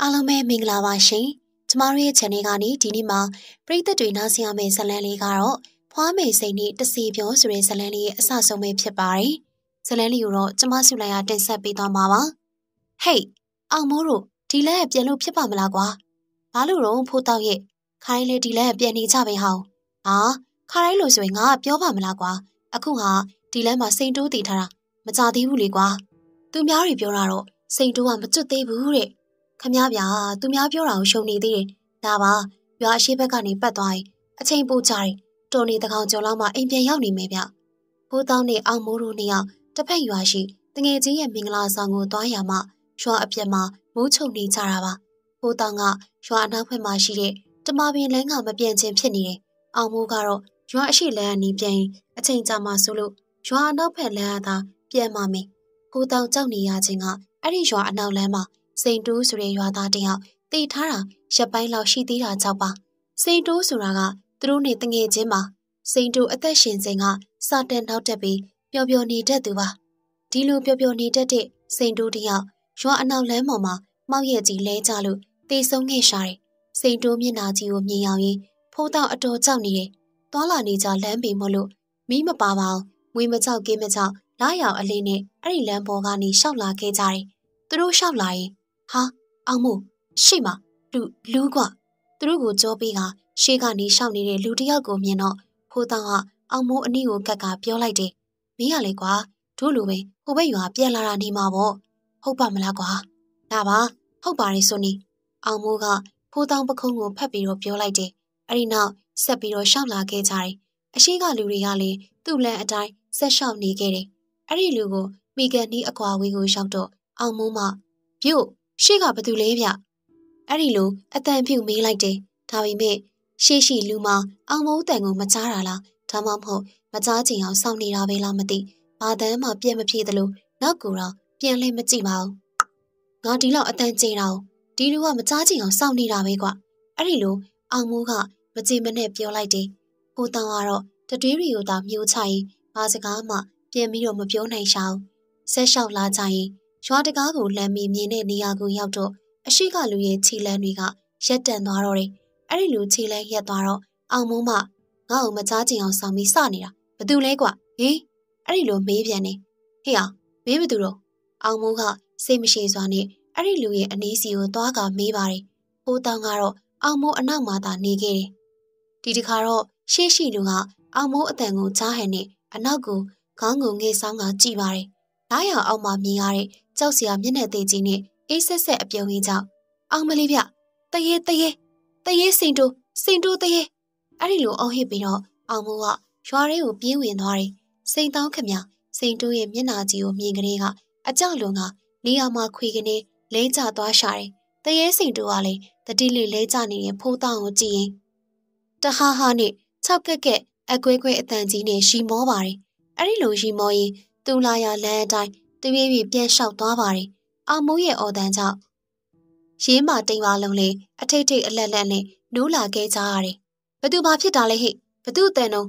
အားလုံးပဲမင်္ဂလာပါရှင်။ကျမတို့ရဲ့ channel ကနေဒီနေ့မှာပရိသတ်တွေနားဆင်ရမယ့်ဇာတ်လမ်းလေးကတော့ဖွားမေစိန်နဲ့တစီပြောဆိုတဲ့ဇာတ်လမ်းလေးရဲ့အစဆုံးပဲဖြစ်ပါတယ်။ဇာတ်လမ်းလေးကိုတော့ကျမစုလိုက်ရတင်ဆက်ပေးသွားမှာပါ။ဟေးအောင်မိုးတို့ဒီလက်ကပြန်လို့ဖြစ်ပါမလားကွာ။ဘာလို့တော့ဖိုးတောက်ရဲ့ခိုင်းလေဒီလက်ကပြန်နေကြပဲဟောင်း။ဟာခါတိုင်းလို့ဆိုရင်ငါကပြောပါမလားကွာ။အခုဟာဒီလက်မှာစိန်တိုးတည်ထားတာမကြသေးဘူးလေကွာ။သူများတွေပြောတာတော့စိန်တိုးကမကျွတ်သေးဘူးတဲ့ ခမဗျာသူများပြောတာကိုရှုံနေသေးတယ်ဒါပါရွာအရှိဘက်ကနေပတ်သွားရင်အချိန်ပိုကြတယ်တော်နေတကောင်ကျော်လောက်မှအိမ်ပြန်ရောက်နေမယ်ဗျဘိုးတောင်းနဲ့အောင်မိုးတို့နှစ်ယောက်တစ်ဖက်ရွာရှိတငယ်ချင်းရဲ့မင်္ဂလာဆောင်ကိုသွားရမှရွာအပြက်မှာမိုးချုံနေကြတာပါဘိုးတောင်းကရွာအနောက်ဘက်မှာရှိတဲ့တမပင်လမ်းကမပြန့်ချင်းဖြစ်နေတယ်အောင်မိုးကတော့ရွာအရှိလမ်းကနေပြန်ရင်အချိန်ကြာမှဆိုလို့ရွာအနောက်ဘက်လမ်းကသာပြန်မှမယ်ဘိုးတောင်းကြောက်နေရခြင်းကအဲ့ဒီရွာအနောက်လမ်းမှာ စိန်တိုးဆိုတဲ့ရွာသားတယောက်တည်ထားတာရပ်ပိုင်းလောက်ရှိသေးတာကြောက်ပါစိန်တိုးဆိုတာကသူတို့နဲ့တငယ်ချင်းမှာစိန်တိုးအသက်ရှင်စဉ်ကစတဲ့နောက်တက်ပြီးပျော်ပျော်နေတတ်သူပါဒီလိုပျော်ပျော်နေတတ်တဲ့စိန်တိုးတယောက်ရွာအနောက်လမ်းပေါ်မှာမောက်ရက်ကြီးလဲကြလို့တေဆုံးခဲ့ရှာတယ်စိန်တိုးမျက်နာကြီးကိုမြင်အောင်ရင်ဖိုးတော့အတော်ကြောက်နေတယ်သွာလာနေကြလမ်းပေမလို့မီးမပါပါအောင်ငွေမကြောက်ကင်းမကြောက်လာရောက်အလေးနဲ့အဲ့ဒီလမ်းပေါ်ကနေရှောက်လာခဲ့ကြတယ်သူတို့ရှောက်လာရင် ဟာအောင်မို့ရှေ့မှာလူလူကသူတို့ကိုကြောပေးကရှေ့ကနေရှောက်နေတဲ့လူတယောက်ကိုမြင်တော့ဖိုးတောင်ကအောင်မိုးအနည်းကိုကက်ကပြောလိုက်တယ်မင်းရလေကွာတို့လိုပဲဟိုဘက်ရွာပြန်လာတာနေမှာပေါ့ဟုတ်ပါမလားကွာဒါပါဟုတ်ပါတယ်ဆိုနီအောင်မိုးကဖိုးတောင်ပခုံးကိုဖက်ပြီးတော့ပြောလိုက်တယ်အဲ့ဒီနောက်ဆက်ပြီးတော့ရှောက်လာခဲ့ကြတယ်အရှိကလူတွေကလည်းသူ့လမ်းအတိုင်းဆက်လျှောက်နေခဲ့တယ်အဲ့ဒီလူကိုမိကန်နီးအကွာဝေးကိုရောက်တော့အောင်မိုးမှပြုတ် ရှေ့ကဘသူလဲဗျအဲ့ဒီလိုအတန်ဖြူမေးလိုက်တယ်ဒါပေမဲ့ရှေ့ရှိလူမအောင်မိုးတန်ကိုမကြားတာလားဒါမှမဟုတ်မကြားချင်အောင်စောင့်နေတာပဲလားမသိဘာတန်းမှပြက်မပြေသလိုနောက်ကူတော့ပြန်လဲမကြည့်ပါဘူးငါဒီလောက်အတန်ကျင်တာဒီလူကမကြားချင်အောင်စောင့်နေတာပဲကွအဲ့ဒီလိုအောင်မိုးကမကြည်မနဲ့ပြောလိုက်တယ်ဟိုတောင်ကတော့တတွေးရီကိုသာမြှိုးချရင်ဘာစကားမှပြန်ပြီးတော့မပြောနိုင်ရှာဘူးဆက်လျှောက်လာကြရင် ရွာတကားကိုလမ်းမီမြင်တဲ့နေရာကိုရောက်တော့အရှိကလူရဲ့ခြေလမ်းတွေကရက်တန်သွားတော့တယ်။အဲ့ဒီလူခြေလမ်းရက်သွားတော့အောင်မုံမငါ့ကိုမကြားချင်အောင်ဆောင်ပြီးစနေတာ။ဘသူလဲကွာ။ဟေးအဲ့ဒီလိုမေးပြန်နေ။ဟေ့ဟာမေးဘသူတော့အောင်မုံကစိတ်မရှိစွာနဲ့အဲ့ဒီလူရဲ့အနည်းစီကိုသွားကမေးပါတယ်။ဟိုတောင်ကတော့အောင်မိုးအနောက်မှာသာနေခဲ့တယ်။ဒီတခါတော့ရှေ့ရှိလူကအောင်မိုးအတန်ကိုကြားဟန်နဲ့အနောက်ကိုခေါင်းကိုငေးဆောင်ကကြည့်ပါတယ်။ဓားရောင်အောက်မှာမြင်ရတဲ့ ကြောက်စရာမျက်နှာသေးကြီးနဲ့အေးဆက်ဆက်အပြုံကြီးကြောင့်အောင်မလေးဗျတရေတရေတရေစင်တိုးစင်တိုးတရေအဲ့ဒီလိုအော်ဟစ်ပြီးတော့အောင်မိုးကရွာရဲကိုပြေးဝင်သွားတယ်စိန်တောင်းခမစိန်တိုးရဲ့မျက်နှာကြီးကိုမြင်ကလေးကအကြောက်လွန်ကနေရာမှာခွေကနေလဲကျသွားရှာတယ်တရေစိန်တိုးကလည်းတတိလေးလဲကျနေတဲ့ဖိုးတောင်းကိုကြည့်ရင်တဟားဟားနဲ့၆ကက်ကက်အကွဲကွဲအတန်ကြီးနဲ့ရှီမောပါတယ်အဲ့ဒီလိုရှီမောရင်သူလာရလမ်းအတိုင်း တပြေးပြေးပြန်လျှောက်သွားပါတယ်။အောင်မိုးရဲ့အော်တန်ကြောင့်ရင်းမာတိမ်ပါလုံးလေးအထိတ်ထိတ်အလက်လက်နဲ့နိုးလာခဲ့ကြရတယ်။ဘသူဘာဖြစ်တာလဲဟိဘသူအတန်တော့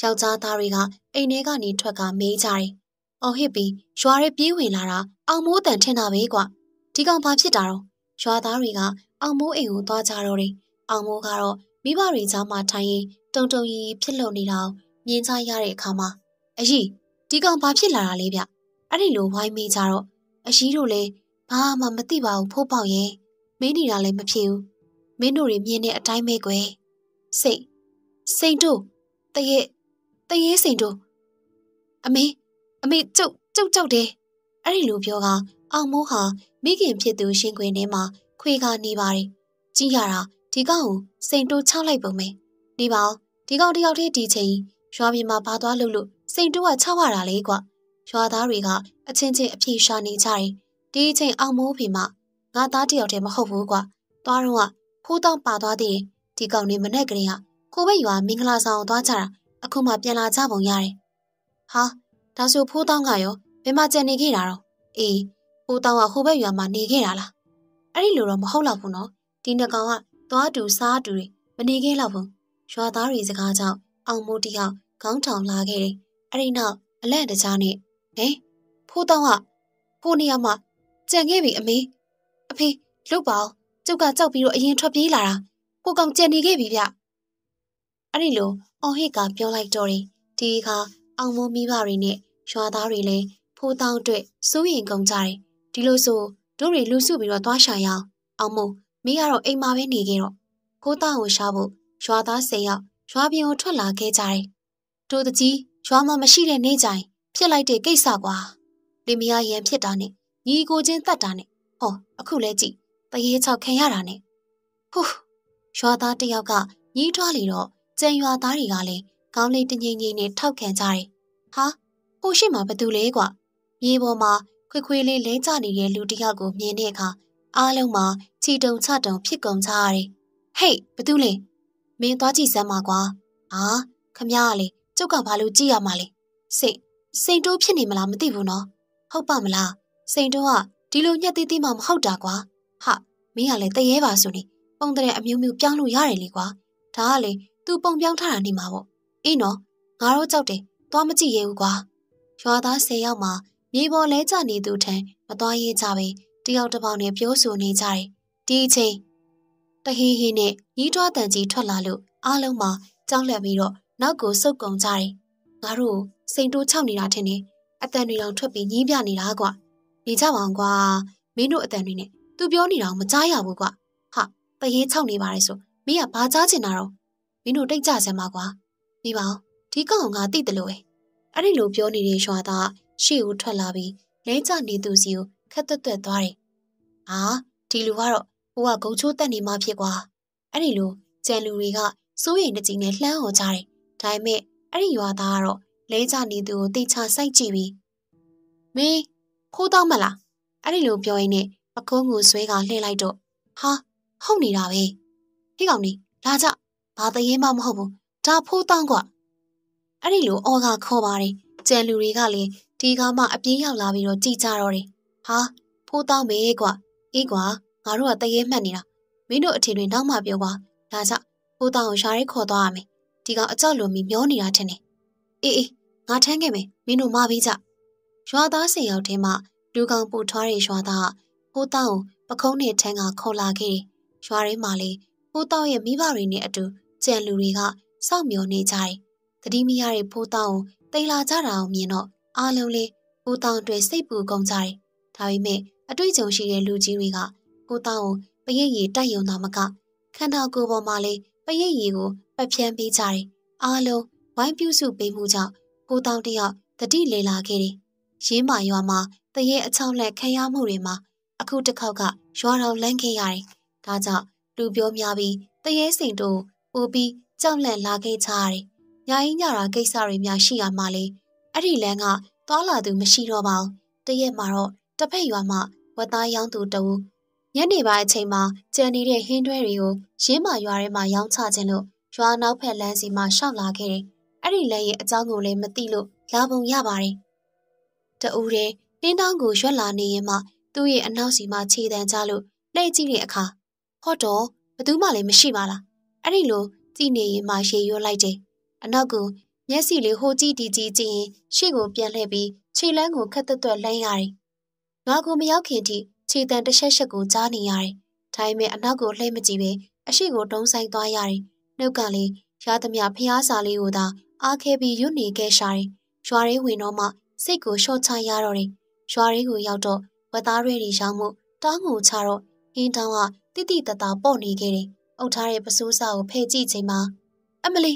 ယောက်ျားသားတွေကအိမ်ထဲကနေထွက်ကမေးကြတယ်။အော်ဟစ်ပြီးရွာရဲပြေးဝင်လာတာအောင်မိုးတန်ထင်တာပဲကွ။ဒီကောင်ဘာဖြစ်တာတော့ရွာသားတွေကအောင်မိုးအိမ်ကိုသွားကြတော့တယ်။အောင်မိုးကတော့မိဘတွေကြားမှာထိုင်ရင်တုံတုံရီဖြစ်လုံနေတာကိုမြင်ကြရတဲ့အခါမှာအကြီးဒီကောင်ဘာဖြစ်လာတာလဲဗျ။ အဲ့ဒီလိုဝိုင်းမေးကြတော့အရှိတို့လည်းဘာမှမသိပါဘူးဖိုးပေါက်ရဲ့မင်းနေတာလည်းမဖြစ်ဘူးမင်းတို့တွေမြင်တဲ့အတိုင်းပဲကွယ်စိတ်စိန်တို့တရေတရေစိန်တို့အမေအမေကျုပ်ကျုပ်ကြောက်တယ်အဲ့ဒီလိုပြောကအောင်မိုးဟာမိခင်ဖြစ်သူရှင်ခွင်ထဲမှာခွေကနေပါတယ်ကြည့်ရတာဒီကောင်ကိုစိန်တိုးချောက်လိုက်ပုံပဲဒီပါဒီကောင်တယောက်တည်းဒီချိန်ရွာပြင်မှာဘာသွားလို့လို့စိန်တိုးကချောက်ရတာလေကွာ ရွာသားတွေကအချင်းချင်းအပြေရှာနေကြတယ်။ဒီအချိန်အောင်မိုးဖေမငါသားတယောက်တည်းမဟုတ်ဘူးကွာ။သွားတော့ကဖိုးတောင်းပါသွားသေးတယ်။ဒီကောင်နေမနဲ့ကလေးကကိုဘက်ရွာမင်္ဂလာဆောင်သွားကြတာအခုမှပြန်လာကြပုံရတယ်။ဟာဒါဆိုဖိုးတောင်းကရောဘယ်မှာကြံနေခဲ့တာတော့။အေးဖိုးတောင်းကဟိုဘက်ရွာမှာနေခဲ့တာလား။အဲ့ဒီလိုတော့မဟုတ်တော့ဘူးနော်။ဒီနှစ်ကောင်ကသွားတူစားတူတွေမနေခဲ့တော့ဘူး။ရွာသားတွေစကားကြောင့်အောင်မိုးတယောက်ခေါင်းထောင်လာခဲ့တယ်။အဲ့ဒီနောက်အလက်တကြားနဲ့ ဟဲဖိုးတောင်းကဖိုးနေရမှာကြံခဲ့ပြီအမေအဖေလုတ်ပါအောင်ကျုပ်ကကြောက်ပြီးတော့အရင်ထွက်ပြေးလာတာကိုကောင်ကြံနေခဲ့ပြီဗျအဲ့ဒီလိုအော်ဟစ်ကပြောလိုက်တော့တယ်ဒီအခါအောင်မိုးမိဘတွေနဲ့ရွာသားတွေလည်းဖိုးတောင်းအတွက်စိုးရင်ကုန်ကြတယ်ဒီလိုဆိုတို့တွေလူစုပြီးတော့သွားရှာရအောင်အောင်မိုးမိကတော့အိမ်မှာပဲနေခဲ့တော့ကိုတောင်းကိုရှာဖို့ရွာသား၁၀ယောက်ရွာပြင်ကိုထွက်လာခဲ့ကြတယ်တို့တကြီးရွာမှာမရှိတဲ့နေကြိုင် ဖြစ်လိုက်တဲ့ကိစ္စကွာလင်မယားရန်ဖြစ်တာနဲ့ညီကိုချင်းတတ်တာနဲ့ဟောအခုလဲကြည့်တရေချောက်ခံရတာနဲ့ဟူးရွာသားတယောက်ကညီးထွားလေတော့ကျန်ရွာသားတွေကလည်းကောင်းလေးတငိမ့်ငိမ့်နဲ့ထောက်ခံကြတယ်ဟာဟိုရှိမှဘသူလဲကွာမြေပေါ်မှာခွေခွေလေးလဲကျနေတဲ့လူတယောက်ကိုမြင်တဲ့အခါအားလုံးမှာချီတုံချတုံဖြစ်ကုန်ကြရတယ်ဟေးဘသူလဲမင်းသွားကြည့်စမ်းပါကွာဟာခမရကလေကျုပ်ကဘာလို့ကြည့်ရမှာလဲစိတ် စိန်တိုးဖြစ်နေမလားမသိဘူးနော်ဟုတ်ပါမလားစိန်တိုးကဒီလိုညက်သေးသေးမှမဟုတ်တာကွာဟာမင်းကလည်းတရေပါဆိုနေပုံတဲ့အမျိုးမျိုးပြောင်းလို့ရတယ်လေကွာဒါကလေသူပုံပြောင်းထားတာနေမှာပေါ့အေးနော်ငါတို့ကြောက်တယ်သွားမကြည့်ရဘူးကွာရွာသား၁၀ယောက်မှာမြေပေါ်လဲကျနေသူထံမသွားရဲကြပဲတယောက်တစ်ပေါက်နဲ့ပြောဆိုနေကြတယ်ဒီအချိန်တဟီဟီနဲ့ညီးတွားတန်ကြီးထွက်လာလို့အားလုံးမှာကြောက်လန့်ပြီးတော့နောက်ကိုစုပ်ကုန်ကြတယ်ငါတို့ စိန်တိုးချောက်နေတာထင်တယ်အတန်တွေတောင်ထွက်ပြီးညင်းပြနေတာကွာနေကြပါအောင်ကွာမင်းတို့အတန်တွေနဲ့သူပြောနေတာမကြားရဘူးကွာဟာတရေချောက်နေပါလေဆိုမင်းကဘာကြားချင်တာတော့မင်းတို့တိတ်ကြစမ်းပါကွာပြီးပါအောင်ဒီကောင်ကတိတယ်လို့ပဲအဲ့ဒီလိုပြောနေတဲ့ရွာသားရှေ့ကိုထွက်လာပြီးလဲကျနေသူစီကိုခက်သက်သက်သွားတယ်ဟာဒီလူကတော့ဟိုကဂုံချိုးတက်နေမှဖြစ်ကွာအဲ့ဒီလိုကြံလူတွေကစိုးရိမ်တကြီးနဲ့လှမ်းဟော်ကြတယ်ဒါပေမဲ့အဲ့ဒီရွာသားကတော့ လဲကျနေသူကိုတိတ်ချစိုက်ကြည့်ပြီးမင်းခိုးတော့မလားအဲ့ဒီလိုပြောရင်းနဲ့ပကုံးကိုဆွဲကလှည့်လိုက်တော့ဟာဟုတ်နေတာပဲဟိကောင်နေလာကြဘာတရေမှမဟုတ်ဘူးဒါဖိုးတောင်းကွအဲ့ဒီလိုအော်ကခေါ်ပါတယ်ကြံလူတွေကလည်းဒီကမှအပြေးရောက်လာပြီးတော့ကြည်ကြတော့တယ်ဟာဖိုးတောင်းမေးကွအေးကွာငါတို့ကတရေမှတ်နေတာမင်းတို့အထင်တွေနောက်မှပြောပါဒါကြောင့်ဖိုးတောင်းကိုရှာရဲခေါ်သွားရမယ်ဒီကောင်အကြောက်လိုမီမျောနေတာထင်တယ်အေးအေး ငါထမ်းခဲ့မယ်မင်းတို့မပြီးကြရွာသားစင်ရောက်ထဲမှာလူကောင်ပူထွားတဲ့ရွာသားဖိုးတောင်းကိုပခုံးနဲ့ထန်းကခေါ်လာခဲ့တယ်ရွာထဲမှာလေဖိုးတောင်းရဲ့မိဘတွေနဲ့အတူကြံလူတွေကစောင့်မျှော်နေကြတယ်။တတိမရတဲ့ဖိုးတောင်းကိုတိမ်လာကြတာအောင်မြင်တော့အားလုံးလေးဖိုးတောင်းတွေစိတ်ပူကုန်ကြတယ်။ဒါပေမဲ့အတွေ့အကြုံရှိတဲ့လူကြီးတွေကဖိုးတောင်းကိုပရိတ်ရည်တိုက်ယုံတာမကခန္ဓာကိုယ်ပေါ်မှာလေပရိတ်ရည်ကိုပတ်ဖြန်းပေးကြတယ်။အားလုံးဝိုင်းပြုစုပေးမှုကြောင့် ဖိုးတောင်းတယောက်တတိလေလာခဲ့တယ်။ရင်းမာရွာမှာတရေအချောင်းလက်ခံရမှုတွေမှာအခုတစ်ခေါက်ကရွာတော်လန့်ခဲ့ရတယ်။ဒါကြောင့်လူပြောများပြီးတရေစိန်တို့ပို့ပြီးကြောက်လန့်လာခဲ့ကြရတယ်။ညာရင်ညတာကိစ္စတွေများရှိရမှလေအဲ့ဒီလမ်းကသွားလာသူမရှိတော့ပါဘူး။တရက်မှာတော့တစ်ဖက်ရွာမှာဝတ်သားရောင်းသူတူညနေပိုင်းအချိန်မှာကြံနေတဲ့ဟင်းတွဲတွေကိုရင်းမာရွာထဲမှာရောင်းချခြင်းလို့ရွာနောက်ဖက်လမ်းစီမှာရှောက်လာခဲ့တယ်။ အဲ့ဒီလမ်းရဲ့အကြောင်းကိုလည်းမသိလို့လာပုံရပါတယ်။တအူးတဲ့နှင်းတောင်းကိုရွက်လာနေရင်မှသူ့ရဲ့အနောက်စီမှာခြေတန်းကြလို့လှည့်ကြည့်တဲ့အခါဟော့တော့ဘသူမှလည်းမရှိပါလားအဲ့ဒီလိုကြည့်နေရင်မှရေရွလိုက်တယ်အနောက်ကမျက်စိလေးဟိုကြည့်တီကြည့်ကြည့်ရင်ရှေ့ကိုပြန်လှည့်ပြီးခြေလန်းကိုခက်သွက်သွက်လှမ်းရတယ်ငါကိုမရောက်ခင်ထိခြေတန်းတစ်ချက်ချက်ကိုကြားနေရတယ်ဒါပေမဲ့အနောက်ကိုလှည့်မကြည့်ပဲအရှိကိုတုံးဆိုင်သွားရတယ်နှုတ်ကလေးရသမျှဖျားစာလေးကိုသာ အားခဲပြီးရွတ်နေခဲ့ရှာတယ်ရွာရဲဝင်တော့မှစိတ်ကိုလျှော့ချရတော့တယ်ရွာရဲကိုရောက်တော့ဝက်သားရဲတွေရောင်းမှုတောင်းငိုချတော့ဟင်းတောင်းကတိတိတသားပေါ့နေခဲ့တယ်။အုပ်ထားတဲ့ပစိုးစာကိုဖဲ့ကြည့်ချိန်မှာအမလီ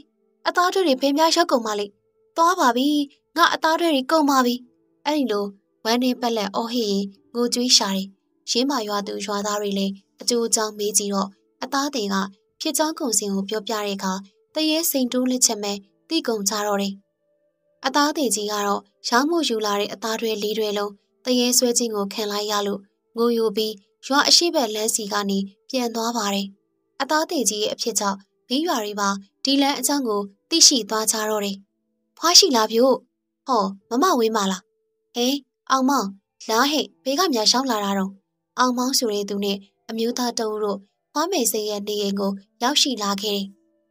အသားတွေဘယ်များရောက်ကုန်ပါလိမ့်။သွားပါပြီ။ငါအသားတွေကုန်ပါပြီ။အဲ့ဒီလိုဝမ်းနေပက်လက်အော်ဟစ်ရင်ငိုကြွေးရှာတယ်။ရင်းမာရွာသူရွာသားတွေလည်းအကျိုးအကြောင်းမေးကြည့်တော့အသားတွေကဖြစ်ချောင်းကုံစင်ကိုပြောပြတဲ့အခါတရေစိန်တိုးလက်ချက်မဲ့ တိကုံကြတော့တယ်။အသားတွေကြီးကတော့ရောင်းမှုယူလာတဲ့အသားတွေလေးတွေလုံးတရေဆွဲခြင်းကိုခံလိုက်ရလို့ငိုယိုပြီးရွာအရှိဘက်လမ်းစီကနေပြန်သွားပါတယ်။အသားသေးကြီးရဲ့အဖြစ်ကြောင့်မိရွာတွေပါဒီလမ်းအကြောင်းကိုသိရှိသွားကြတော့တယ်။ဖွားရှိလားဗျို့။ဟောမမဝေးမလား။ဟေးအောင်မောင်လားဟဲ့ဘေးကများရှောင်းလာတာတော့အောင်မောင်ဆိုတဲ့သူနဲ့အမျိုးသားတအုပ်တို့ဖွားမေစိန်ရဲ့နေအိမ်ကိုရောက်ရှိလာခဲ့တယ်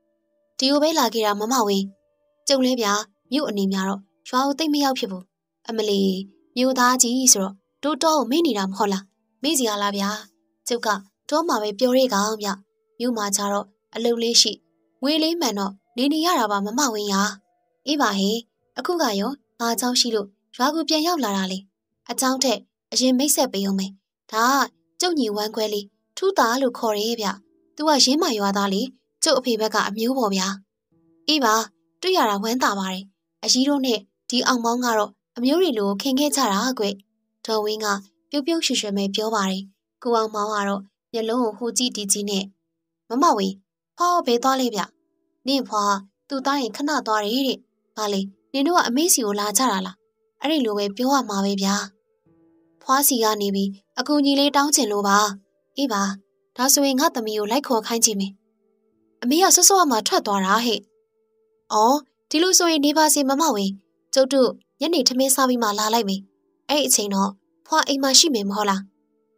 ။ဒီလိုပဲလာခဲ့တာမမဝေး။ ကျုံလဲဗျာမြို့အနေများတော့ရွာကိုတိတ်မရောက်ဖြစ်ဘူး။အမလီမြို့သားကြီးဆိုတော့တို့တော့မေ့နေတာမဟုတ်လားမေ့စီရလားဗျာကျုပ်က တော့မှပဲပြောရဲကောင်ဗျမြို့မှာကြတော့အလုပ်လေးရှိငွေလေးမှန်တော့နေနေရတာပါမမဝင်းရအေးပါဟေအခုကရောငါเจ้าရှိလို့ရွာကူပြန်ရောက်လာတာလေအเจ้าထက်အရင်မိတ်ဆက်ပေးအောင်မယ်ဒါကကျုပ်ညီဝမ်းခွဲလေးထူးတာလို့ခေါ်ရဲဗျသူကရင်းမရွာသားလေကျုပ်အဖေဘက်ကအမျိုးပေါ်ဗျာအေးပါ တွေ့ရတာဝမ်းသာပါတယ်အကြီးတို့နဲ့ဒီအောင်မောင်းကတော့အမျိုးတွေလိုခင်ခဲ့ကြတာကွဒေါ်ဝင်းကပြုတ်ပြုတ်ရွှေရွှေပဲပြောပါတယ်ကိုအောင်မောင်းကတော့မျက်လုံးကိုဟိုကြည့်တီးကြည့်နဲ့မမဝေဖွားဘဲသွားလေဗျနင့်ဖွားသူ့သားရင်ခဏသွားတယ်တဲ့ဘာလေနင်တို့ကအမေးစီကိုလာကြတာလားအဲ့ဒီလိုပဲပြောရမှာပဲဗျာဖွားစီကနေပြီးအကူကြီးလေးတောင်းချင်လို့ပါအေးပါဒါဆိုရင်ငါသမီးကိုလိုက်ခေါ်ခိုင်းကြည့်မယ်အမေကဆွဆွမှထွက်သွားတာဟဲ့ အော်ဒီလိုဆိုရင်နေပါစေမမဝေကျုပ်တို့ညနေထမင်းစားပြီးမှလာလိုက်မယ်အဲ့အချိန်တော့ဖွာအိမ်မှာရှိမယ်မဟုတ်လား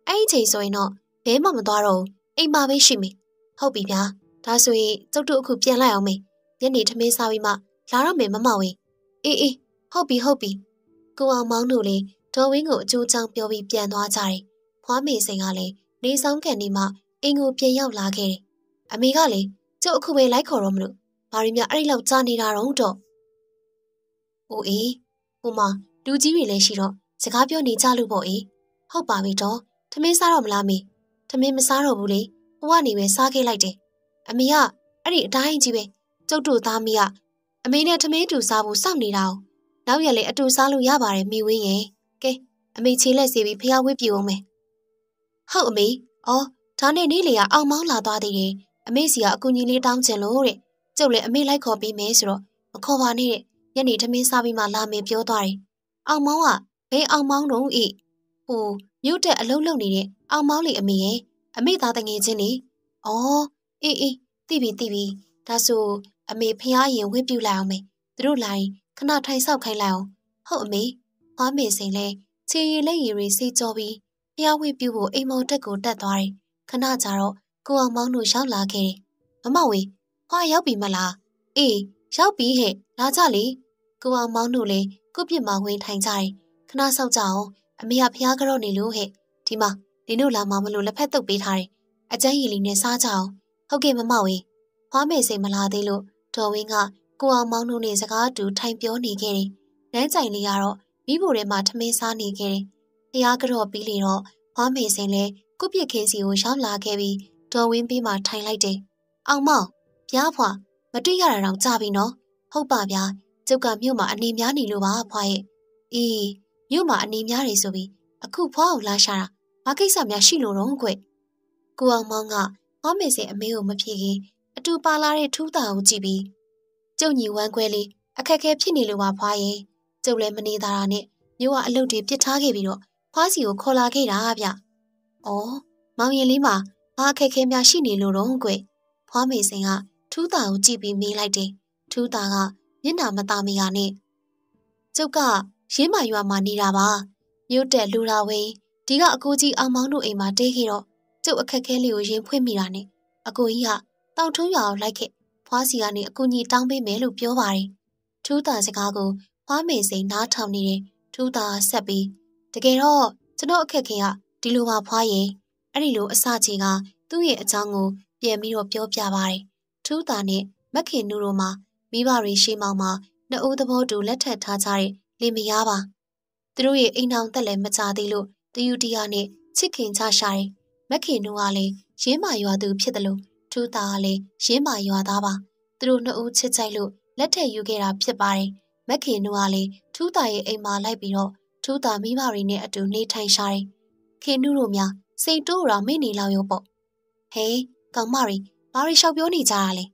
အဲ့အချိန်ဆိုရင်တော့ဘဲမှမသွားတော့ဘူးအိမ်မှာပဲရှိမယ်ဟုတ်ပြီဗျာဒါဆိုရင်ကျုပ်တို့အခုပြန်လိုက်အောင်မေညနေထမင်းစားပြီးမှလာတော့မယ်မမဝေအေးအေးဟုတ်ပြီဟုတ်ပြီကိုအောင်မောင်းတို့လေဒေါ်ဝင်းကိုအကျိုးချောင်းပြောပြီးပြန်သွားကြတယ်ဖွားမေစိန်ကလည်းနေဆောင်ကန်နေမှအင်ကိုပြန်ရောက်လာခဲ့တယ်အမေကလည်းကျုပ်အခုပဲလိုက်ခေါ်တော့မလို့ ဘာရီမြအဲ့ဒီလောက်ကြားနေတာတော့တော့။အိုအေးဟိုမှာလူကြီးတွေလည်းရှိတော့စကားပြောနေကြလို့ပေါ့အေး။ဟုတ်ပါပြီတော့ထမင်းစားတော့မလားမေ။ထမင်းမစားတော့ဘူးလေ။ဟိုကနေပဲစားခဲ့လိုက်တယ်။အမေကအဲ့ဒီအတိုင်းကြီးပဲကျုပ်တို့သားမီးကအမေနဲ့ထမင်းတူစားဖို့စောင့်နေတာ哦။နောက်ရက်လေအတူစားလို့ရပါတယ်မိဝင်းရဲ့။ကဲအမေချေလက်စီပြီးဖျားဝစ်ပြအောင်မယ်။ဟုတ်အမေ။အော်ဒါနဲ့နေ့လေကအောင်မောင်းလာသွားသေးတယ်။အမေစီကအကူကြီးလေးတောင်းချင်လို့တဲ့။ ကျုပ်လည်းအမေလိုက်ခေါ်ပေးမယ်ဆိုတော့မခေါ်ပါနဲ့တဲ့ညနေထမင်းစားပြီးမှလာမယ်ပြောသွားတယ်။အောင်မောင်းကဘယ်အောင်မောင်းတော့ဤဟိုမြို့တဲ့အလုံးလုံးနေတဲ့အောင်မောင်းလေအမေရဲ့အမေသားတငယ်ချင်းလေ။အော်အေးအေးသိပြီသိပြီဒါဆိုအမေဖះရင်ဝှက်ပြူလိုက်အောင်မေသူတို့လာရင်ခဏထိုင်ဆောက်ခိုင်းလိုက်အောင်ဟုတ်အမေဟွားမေစိန်လဲခြေရည်လက်ရည်တွေစိတ်ကြောပြီးဖះဝှက်ပြူကိုအိမ်မော်တက်ကိုတက်သွားတယ်ခဏကြာတော့ကိုအောင်မောင်းတို့ရောက်လာခဲ့တယ်မမဝေ ဟွာရောက်ပြီမလားအေးရောက်ပြီဟဲ့လာကြလေကိုအောင်မောင်းတို့လည်းကိုပြစ်မောင်ဝင်ထိုင်ကြတယ်ခဏဆောက်ကြအောင်အမေကဖျားကြော့နေလို့ဟဲ့ဒီမှာဒီတို့လာမှမလို့လက်ဖက်တုပ်ပေးထားတယ်အကျန်းရည်လေးနဲ့စားကြအောင်ဟုတ်ကဲ့မမဝေဖွားမေစိတ်မလာသေးလို့ဒေါ်ဝင်းကကိုအောင်မောင်းတို့နဲ့စကားတူထိုင်ပြောနေခဲ့တယ်လမ်းကြိုင်လေးကတော့မိဖို့ထဲမှာထမင်းစားနေခဲ့တယ်ဖျားကြော့ပြီးလေတော့ဖွားမေစိန်လည်းကိုပြစ်ခင်းစီကိုရောက်လာခဲ့ပြီးဒေါ်ဝင်းပြီးမှထိုင်လိုက်တယ်အောင်မောင် ပြားဖွာမတွေ့ရတာတော့ကြာပြီနော်ဟုတ်ပါဗျာကျုပ်ကမြို့မှာအနေများနေလို့ပါဖွားရဲ့အေးမြို့မှာအနေများနေဆိုပြီးအခုဖွားကိုလာရှာတာဘာကိစ္စများရှိလို့တော့ကွကိုအောင်မောင်ကဟောမေစင်အမေကိုမဖြေခင်အတူပါလာတဲ့ထူးတာကိုကြည့်ပြီးကျုပ်ညီဝမ်းခွဲလေးအခက်ခဲဖြစ်နေလို့ပါဖွားရဲ့ကျုပ်လည်းမနေတာနဲ့မြို့ကအလုပ်တွေပြစ်ထားခဲ့ပြီးတော့ဖွားစီကိုခေါ်လာခဲ့တာဗျ။အော်မောင်ရင်လေးမှာဘာအခက်ခဲများရှိနေလို့တော့ကွဖွားမေစင်က ထူးတာကိုကြည့်ပြီးမေးလိုက်တယ်။ထူးတာကမျက်နှာမသားမရနဲ့ကျုပ်ကရင်းမာရွာမှာနေတာပါမြို့တက်လူလာဝင်းဒီကအကိုကြီးအောင်မောင်းတို့အိမ်မှာတေးခဲ့တော့ကျုပ်အခက်ခဲလေးကိုရင်ဖွင့်မိတာနဲ့အကိုကြီးကတောင်ထုံးရွာကိုလိုက်ခဲ့ဖွားစီကနေအကူကြီးတောင်းပေးမယ်လို့ပြောပါတယ်ထူးတာစကားကိုဖွားမေစိန်နားထောင်နေတဲ့ထူးတာဆက်ပြီးတကယ်တော့ကျွန်တော်အခက်ခဲကဒီလိုပါဖွားရဲ့အဲ့ဒီလိုအစချေကသူ့ရဲ့အကြောင်းကိုပြန်ပြီးတော့ပြောပြပါတယ် ထူးတာနဲ့မက်ခင်နူတို့မှာမိဘတွေရှိမောင်မှာနှစ်ဦးသဘောတူလက်ထပ်ထားကြတဲ့လင်မယားပါသူတို့ရဲ့အိမ်အောင်သက်လည်းမကြသေးလို့တယူတရနဲ့ချစ်ခင်ချရှာတယ်မက်ခင်နူကလည်းရင်းမာရွာသူဖြစ်တယ်လို့ထူးတာကလည်းရင်းမာရွာသားပါသူတို့နှစ်ဦးချစ်ကြိုက်လို့လက်ထပ်ယူခဲ့တာဖြစ်ပါတယ်မက်ခင်နူကလည်းထူးတာရဲ့အိမ်မှာလိုက်ပြီးတော့ထူးတာမိဘတွေနဲ့အတူနေထိုင်ရှာတယ်ခင်နူတို့များစိတ်တိုးတော့မိနေလောက်ရောပေါ့ဟေးကောင်မတွေ ဘာတွေလျှောက်ပြောနေကြတာလဲ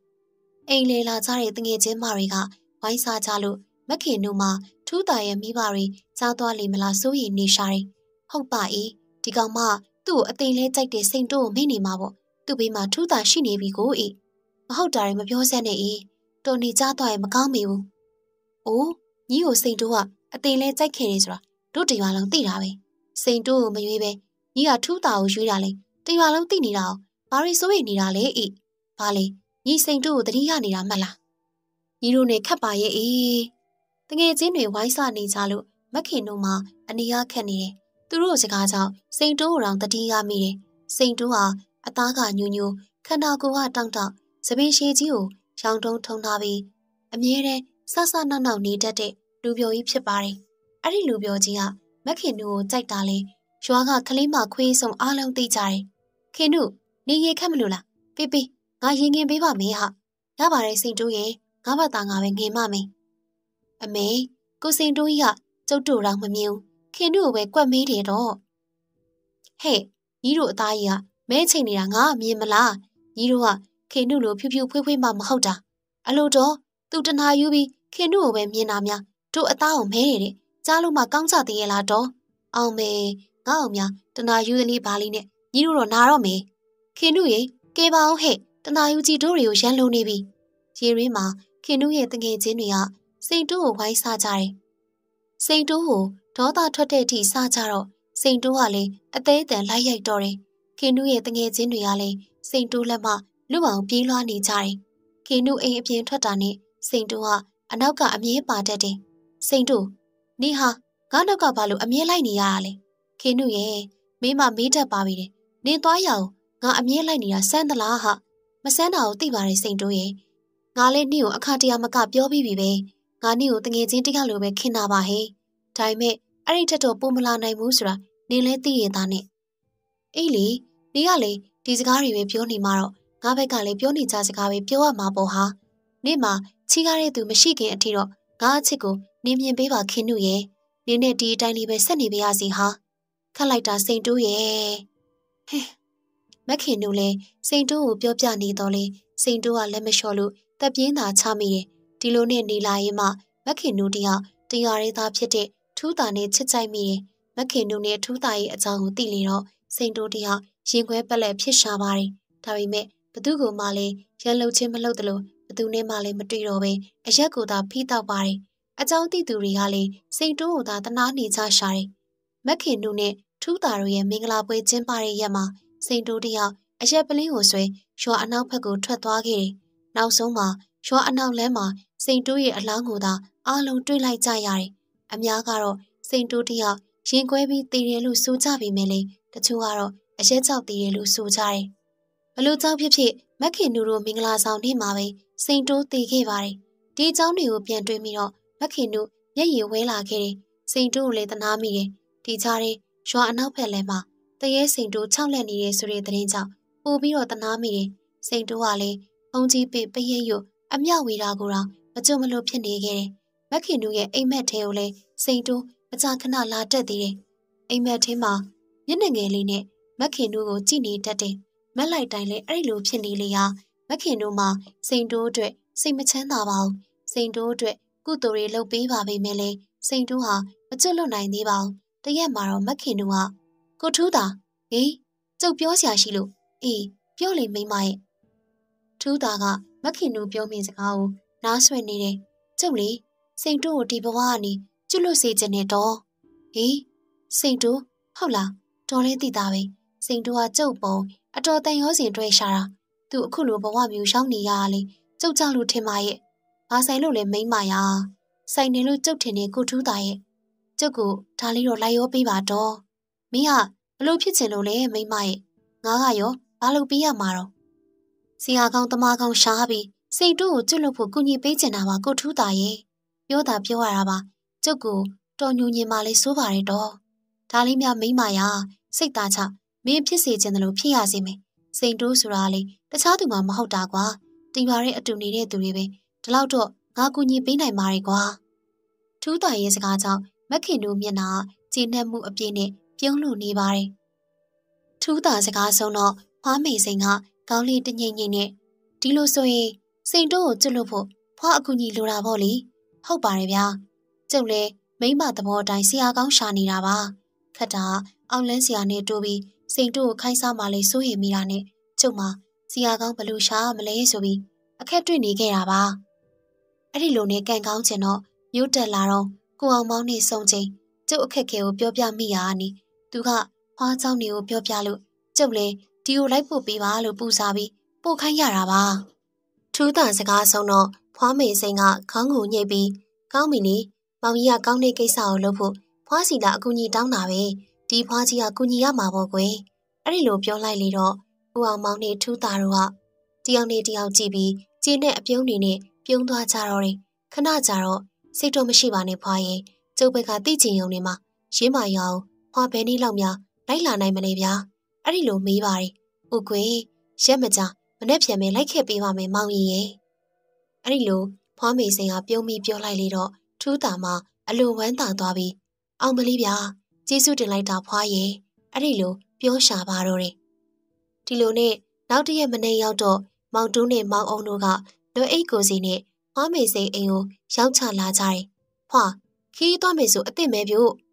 အိမ်လေလာကြတဲ့တငယ်ချင်းမတွေကဝိုင်းစားကြလို့မခင်တို့မှထူးတာရဲ့မိဘတွေကြားသွားလိမ့်မလားစိုးရိမ်နေရှာတယ်။ဟုတ်ပါ၏ဒီကောင်မသူ့ကိုအသိလဲကြိုက်တဲ့စိန်တိုးကိုမိနေမှာပေါ့။သူ့ဘေးမှာထူးတာရှိနေပြီကို၏မဟုတ်တာတွေမပြောစက်နဲ့၏တော်နေကြားသွားရင်မကောင်းမိဘူး။အိုးညီကိုစိန်တိုးကအသိလဲကြိုက်ခဲ့တယ်ဆိုတာတို့တရွာလုံးသိတာပဲ။စိန်တိုးကိုမရွေးပဲညီကထူးတာကိုရွေးတာလေတရွာလုံးသိနေတာအောင်ဘာတွေစိုးရိမ်နေတာလဲ၏။ ဘာလဲညီစိန်တို့ကိုတတိယနေတာမှတ်လားညီတို့နဲ့ခတ်ပါရဲ့အေးတငယ်ချင်းတွေဝိုင်းစနေကြလို့မခင်တို့မှအနေရခက်နေတယ်သူတို့စကားကြောင့်စိန်တိုးကိုတောင်တတိယမိတယ်စိန်တိုးဟာအသားကညူညူခန္ဓာကိုယ်ကတောင့်တောင့်သပင်ရှည်ကြီးကိုရောင်တုံးထုံထားပြီးအမြဲတမ်းဆဆနောက်နောက်နေတတ်တဲ့လူပျော်ကြီးဖြစ်ပါတယ်။အဲ့ဒီလူပျော်ကြီးကမခင်နူကိုကြိုက်တာလေရွာကကလေးမခွေးဆုံအားလုံးသိကြတယ်။ခင်နုနေရေခက်မလို့လား။ပေးပေး ငါရင်ငင်ပေးပါမေးဟာ။ရပါတယ်စိန်တိုးရဲ့ငါ့ဘသားငါပဲငင်မမေး။အမေကိုစိန်တိုးကြီးကကျုပ်တို့တော့မမြင်ဘူး။ခင်နုကိုပဲကွက်မေးတယ်တော့။ဟဲ့ညီတို့အသားကြီးကမဲချိန်နေတာငါမြင်မလား။ညီတို့ကခင်နုလိုဖြူဖြူဖွေးဖွေးမှမဟုတ်တာ။အလို့တော့သူတနာယူပြီးခင်နုကိုပဲမြင်တာများတို့အသားကိုမဲနေတယ်။ကြားလို့မှကောင်းကြသေးရဲ့လားတော့။အောင်မေငါ့အောင်များတနာယူသလေးပါလေးနဲ့ညီတို့တော့နာတော့မေခင်နုရေကဲပါအောင်ဟဲ့တ နာယူကြီးတို့တွေကိုရန်လုံနေပြီရေရင်းမှာခင်နုရဲ့တငယ်ချင်းတွေကစိန်တိုးကိုဝိုင်းစားကြတယ်စိန်တိုးကိုဒေါသထွက်တဲ့အထိစားကြတော့စိန်တိုးကလည်းအသေးအတန်လိုက်ရိုက်တော့တယ်ခင်နုရဲ့တငယ်ချင်းတွေကလည်းစိန်တိုးလက်မှလူအောင်ပြေးလွှားနေကြတယ်ခင်နုအိမ်အပြင်ထွက်တာနဲ့စိန်တိုးကအနောက်ကအမြဲပါတတ်တယ်စိန်တိုးနေဟာငါနောက်ကဘာလို့အမြဲလိုက်နေရတာလဲခင်နုရဲ့မင်းမမေးတတ်ပါပြီတဲ့နင်သွားရအောင်ငါအမြဲလိုက်နေတာစမ်းသလားဟာ မစမ်းတာကိုသိပါတယ်စိန်တိုးရဲ့ငါလည်းနေ့ကိုအခါတရမကပြောပြီးပြီပဲငါနေ့ကိုတငယ်ချင်းတယောက်လိုပဲခင်တာပါဟဲ့ဒါပေမဲ့အဲ့ဒီထက်တော့ပုံမလာနိုင်ဘူးဆိုတာနင်လည်းသိရသားနဲ့အေးလေနေကလေဒီစကားတွေပဲပြောနေမှာတော့ငါဘက်ကလည်းပြောနေကြစကားပဲပြောရမှာပေါ့ဟာနေ့မှာချီးကားတဲ့သူမရှိခင်အထိတော့ငါအချစ်ကိုနင်မြင်ပေးပါခင်နုရဲ့နင်းနဲ့ဒီအတိုင်းလေးပဲဆက်နေပါရစီဟာခတ်လိုက်တာစိန်တိုးရဲ့ဟဲ မခင်တို့လည်းစိန်တိုးကိုပြောပြနေတော့လေစိန်တိုးကလက်မလျှော့လို့တက်ပြင်းသာချမိတယ်ဒီလိုနဲ့နေလာရင်မှမခင်တို့တယောက်တရားရေးသားဖြစ်တဲ့ထူးတာနဲ့ချစ်ကြိုက်မိတယ်မခင်တို့နဲ့ထူးတာရဲ့အကြောင်းကိုသိလေတော့စိန်တိုးတယောက်ရင်ခွဲပက်လက်ဖြစ်ရှာပါတယ်ဒါပေမဲ့ဘသူကမှလည်းရန်လှုပ်ခြင်းမလုပ်သလိုဘသူနဲ့မှလည်းမတွေ့တော့ပဲအရက်ကိုသာဖိတောက်ပါတယ်အကြောင်းသိသူတွေကလည်းစိန်တိုးကိုသာတနာနေကြရှာတယ်မခင်တို့နဲ့ထူးတာတို့ရဲ့မင်္ဂလာပွဲကျင်းပတဲ့ရက်မှာ စိန်တိုးတယောက်အရက်ပလင်းကိုဆွဲရွာအနောက်ဘက်ကိုထွက်သွားခဲ့တယ်။နောက်ဆုံးမှာရွာအနောက်လမ်းမှာစိန်တိုးရဲ့အလောင်းကိုသာအားလုံးတွေ့လိုက်ကြရတယ်။အများကတော့စိန်တိုးတယောက်ရင်ခွဲပြီးတည်တယ်လို့ဆိုကြပေမဲ့လေတချို့ကတော့အရက်ကြောက်တည်တယ်လို့ဆိုကြတယ်။ဘလို့ကြောက်ဖြစ်ဖြစ်မက်ခင်နူတို့မင်္ဂလာဆောင်နေ့မှာပဲစိန်တိုးတည်ခဲ့ပါတယ်။ဒီအကြောင်းတွေကိုပြန်တွေးပြီးတော့မက်ခင်နူမျက်ရည်ဝဲလာခဲ့တယ်။စိန်တိုးကိုလည်းတနာမိတယ်။ဒီကြားထဲရွာအနောက်ဘက်လည်းမှာ တရေစိန်တိုး၆လက်နေတဲ့ဆိုတဲ့သတင်းကြောင့်ပို့ပြီးတော့တနာမိတယ်။စိန်တိုးကလည်းဘုံကြီးပစ်ပရိတ်ရွအမြောက်ဝေတာကိုတော့မကြုံမလို့ဖြစ်နေခဲ့တယ်။မက်ခင်တို့ရဲ့အိမ်မက်ထဲကိုလည်းစိန်တိုးမကြာခဏလာတက်သေးတယ်။အိမ်မက်ထဲမှာမျက်နှာငယ်လေးနဲ့မက်ခင်တို့ကိုကြည့်နေတတ်တယ်။မက်လိုက်တိုင်းလည်းအဲ့လိုဖြစ်နေလေရာမက်ခင်တို့မှာစိန်တိုးအတွက်စိတ်မချမ်းသာပါဘူး။စိန်တိုးအတွက်ကုသိုလ်တွေလုပ်ပေးပါပေမဲ့လည်းစိန်တိုးဟာမကျွတ်လွတ်နိုင်သေးပါဘူး။တရက်မှာတော့မက်ခင်တို့က ကိုထူးတာဟေးကျုပ်ပြောစရာရှိလို့အေးပြောလေမိမရဲ့ထူးတာကမခင်နူပြောမိစကားကိုနားဆွနေတယ်ကျုပ်လေစိန်တိုးကိုဒီဘဝကနေကျွတ်လွတ်စေခြင်းနဲ့တော့ဟေးစိန်တိုးဟုတ်လားတော်လေးသိသားပဲစိန်တိုးကကျုပ်ပုံအတော်တန်ရောစင်တွေ့ရှာတာသူအခုလိုဘဝမျိုးရှောင်းနေရတာလေကျုပ်ကြောက်လို့ထင်ပါရဲ့ဘာဆိုင်လို့လဲမိမ့်မာယာဆိုင်နေလို့ကျုပ်ထင်နေကိုထူးတာရဲ့ကျုပ်ကိုဒါလေးတော့လိုက်ရောပေးပါတော့ မင်းကဘလို့ဖြစ်ချင်လို့လဲမိမရဲ့ငါကရောဘာလို့ပြီးရမှာတော့ဆရာကောင်းတမကောင်းရှားပြီးစိတ်တူးကိုကျွတ်လို့ဖို့ကူညီပေးချင်တာပါကိုထူးတာရဲ့ပြောတာပြောရတာပါကျုပ်ကိုတော်ညူညင်မှလေးစိုးပါရတော့ဒါလေးများမိမရစိတ်သားချမင်းဖြစ်စေချင်တယ်လို့ဖြစ်ရစေမယ်စိန်တိုးဆိုတာလေတခြားသူမှမဟုတ်တာကွာတင်ပါတဲ့အတူနေတဲ့သူတွေပဲဒီလောက်တော့ငါကူညီပေးနိုင်ပါရဲ့ကွာထူးတာရဲ့စကားကြောင့်မခင်တို့မျက်နှာကျဉ်နှက်မှုအပြည့်နဲ့ ပြုံးလို့နေပါတယ်ထူးတာစကားဆုံးတော့ဖွားမေစိန်ကကောင်းလေးတငိမ့်ငိမ့်နဲ့ဒီလိုဆိုရင်စိန်တိုးကိုကျွတ်လို့ဖို့ဖွားအကူကြီးလိုတာပေါ့လေဟုတ်ပါတယ်ဗျာကျုပ်လည်းမိမသဘောတိုင်းဆရာကောင်းရှာနေတာပါခက်တာအောင်လန်းဆရာနဲ့တိုးပြီးစိန်တိုးကိုခိုင်းစားမှလေးစိုးရိမ်မိတာနဲ့ကျုပ်မှဆရာကောင်းဘလို့ရှာမလဲဆိုပြီးအခက်တွေ့နေခဲ့တာပါအဲ့ဒီလိုနဲ့ကန်ကောင်းချင်တော့မြို့တက်လာတော့ကိုအောင်မောင်းနဲ့စုံချိန်ကျုပ်အခက်ခဲကိုပြောပြမိရာနီ သူကဖွားเจ้าနေကိုပြောပြလို့ကျုပ်လည်းဒီကိုလိုက်ဖို့ပေးပါလို့ပူစားပြီးပို့ခိုင်းရတာပါထူးတာစကားဆုံးတော့ဖွားမေစိန်ကခေါင်းကိုညှိပြီးကောင်းပြီလေမောင်ကြီးကကောင်းတဲ့ကိစ္စကိုလုပ်ဖို့ဖွားစီလာအကူကြီးတောင်းတာပဲဒီဖွားကြီးကကူညီရမှာပေါ့ကွယ်အဲ့ဒီလိုပြောလိုက်လေတော့ ဦးအောင်မောင်နဲ့ထူးတာတို့ကတယောက်နဲ့တယောက်ကြည့်ပြီးကျင်းနဲ့အပြုံးတွေနဲ့ပြုံးသွားကြတော့တယ်ခဏကြာတော့စိတ်တော့မရှိပါနဲ့ဖွာရဲ့ကျုပ်ဘက်ကသိချင်ုံနေမှာရင်းမရအောင် ဖွာဘယ်နည်းလောက်များလိုက်လာနိုင်မလဲဗျာအဲ့ဒီလိုမေးပါတယ်ဥကွေရက်မကြမနဲ့ပြန်မဲလိုက်ခဲ့ပေးပါမယ်မောင်ကြီးရဲ့အဲ့ဒီလိုဖွားမေစင်ကပြုံးပြီးပြောလိုက်လေတော့ထူးတာမှအလွန်ဝမ်းသာသွားပြီးအောင်မလေးဗျာကျေးဇူးတင်လိုက်တာဖွားရဲ့အဲ့ဒီလိုပြောရှာပါတော့တယ်ဒီလိုနဲ့နောက်တရက်မနေ့ရောက်တော့မောင်တူးနဲ့မောင်အောင်တို့ကလွယ်အိတ်ကိုစီနဲ့ဖွားမေစိန်အိမ်ကိုရောက်ချလာကြတယ်။ဖွာခီးသွားမယ်ဆိုအစ်စ်မဲပြို့။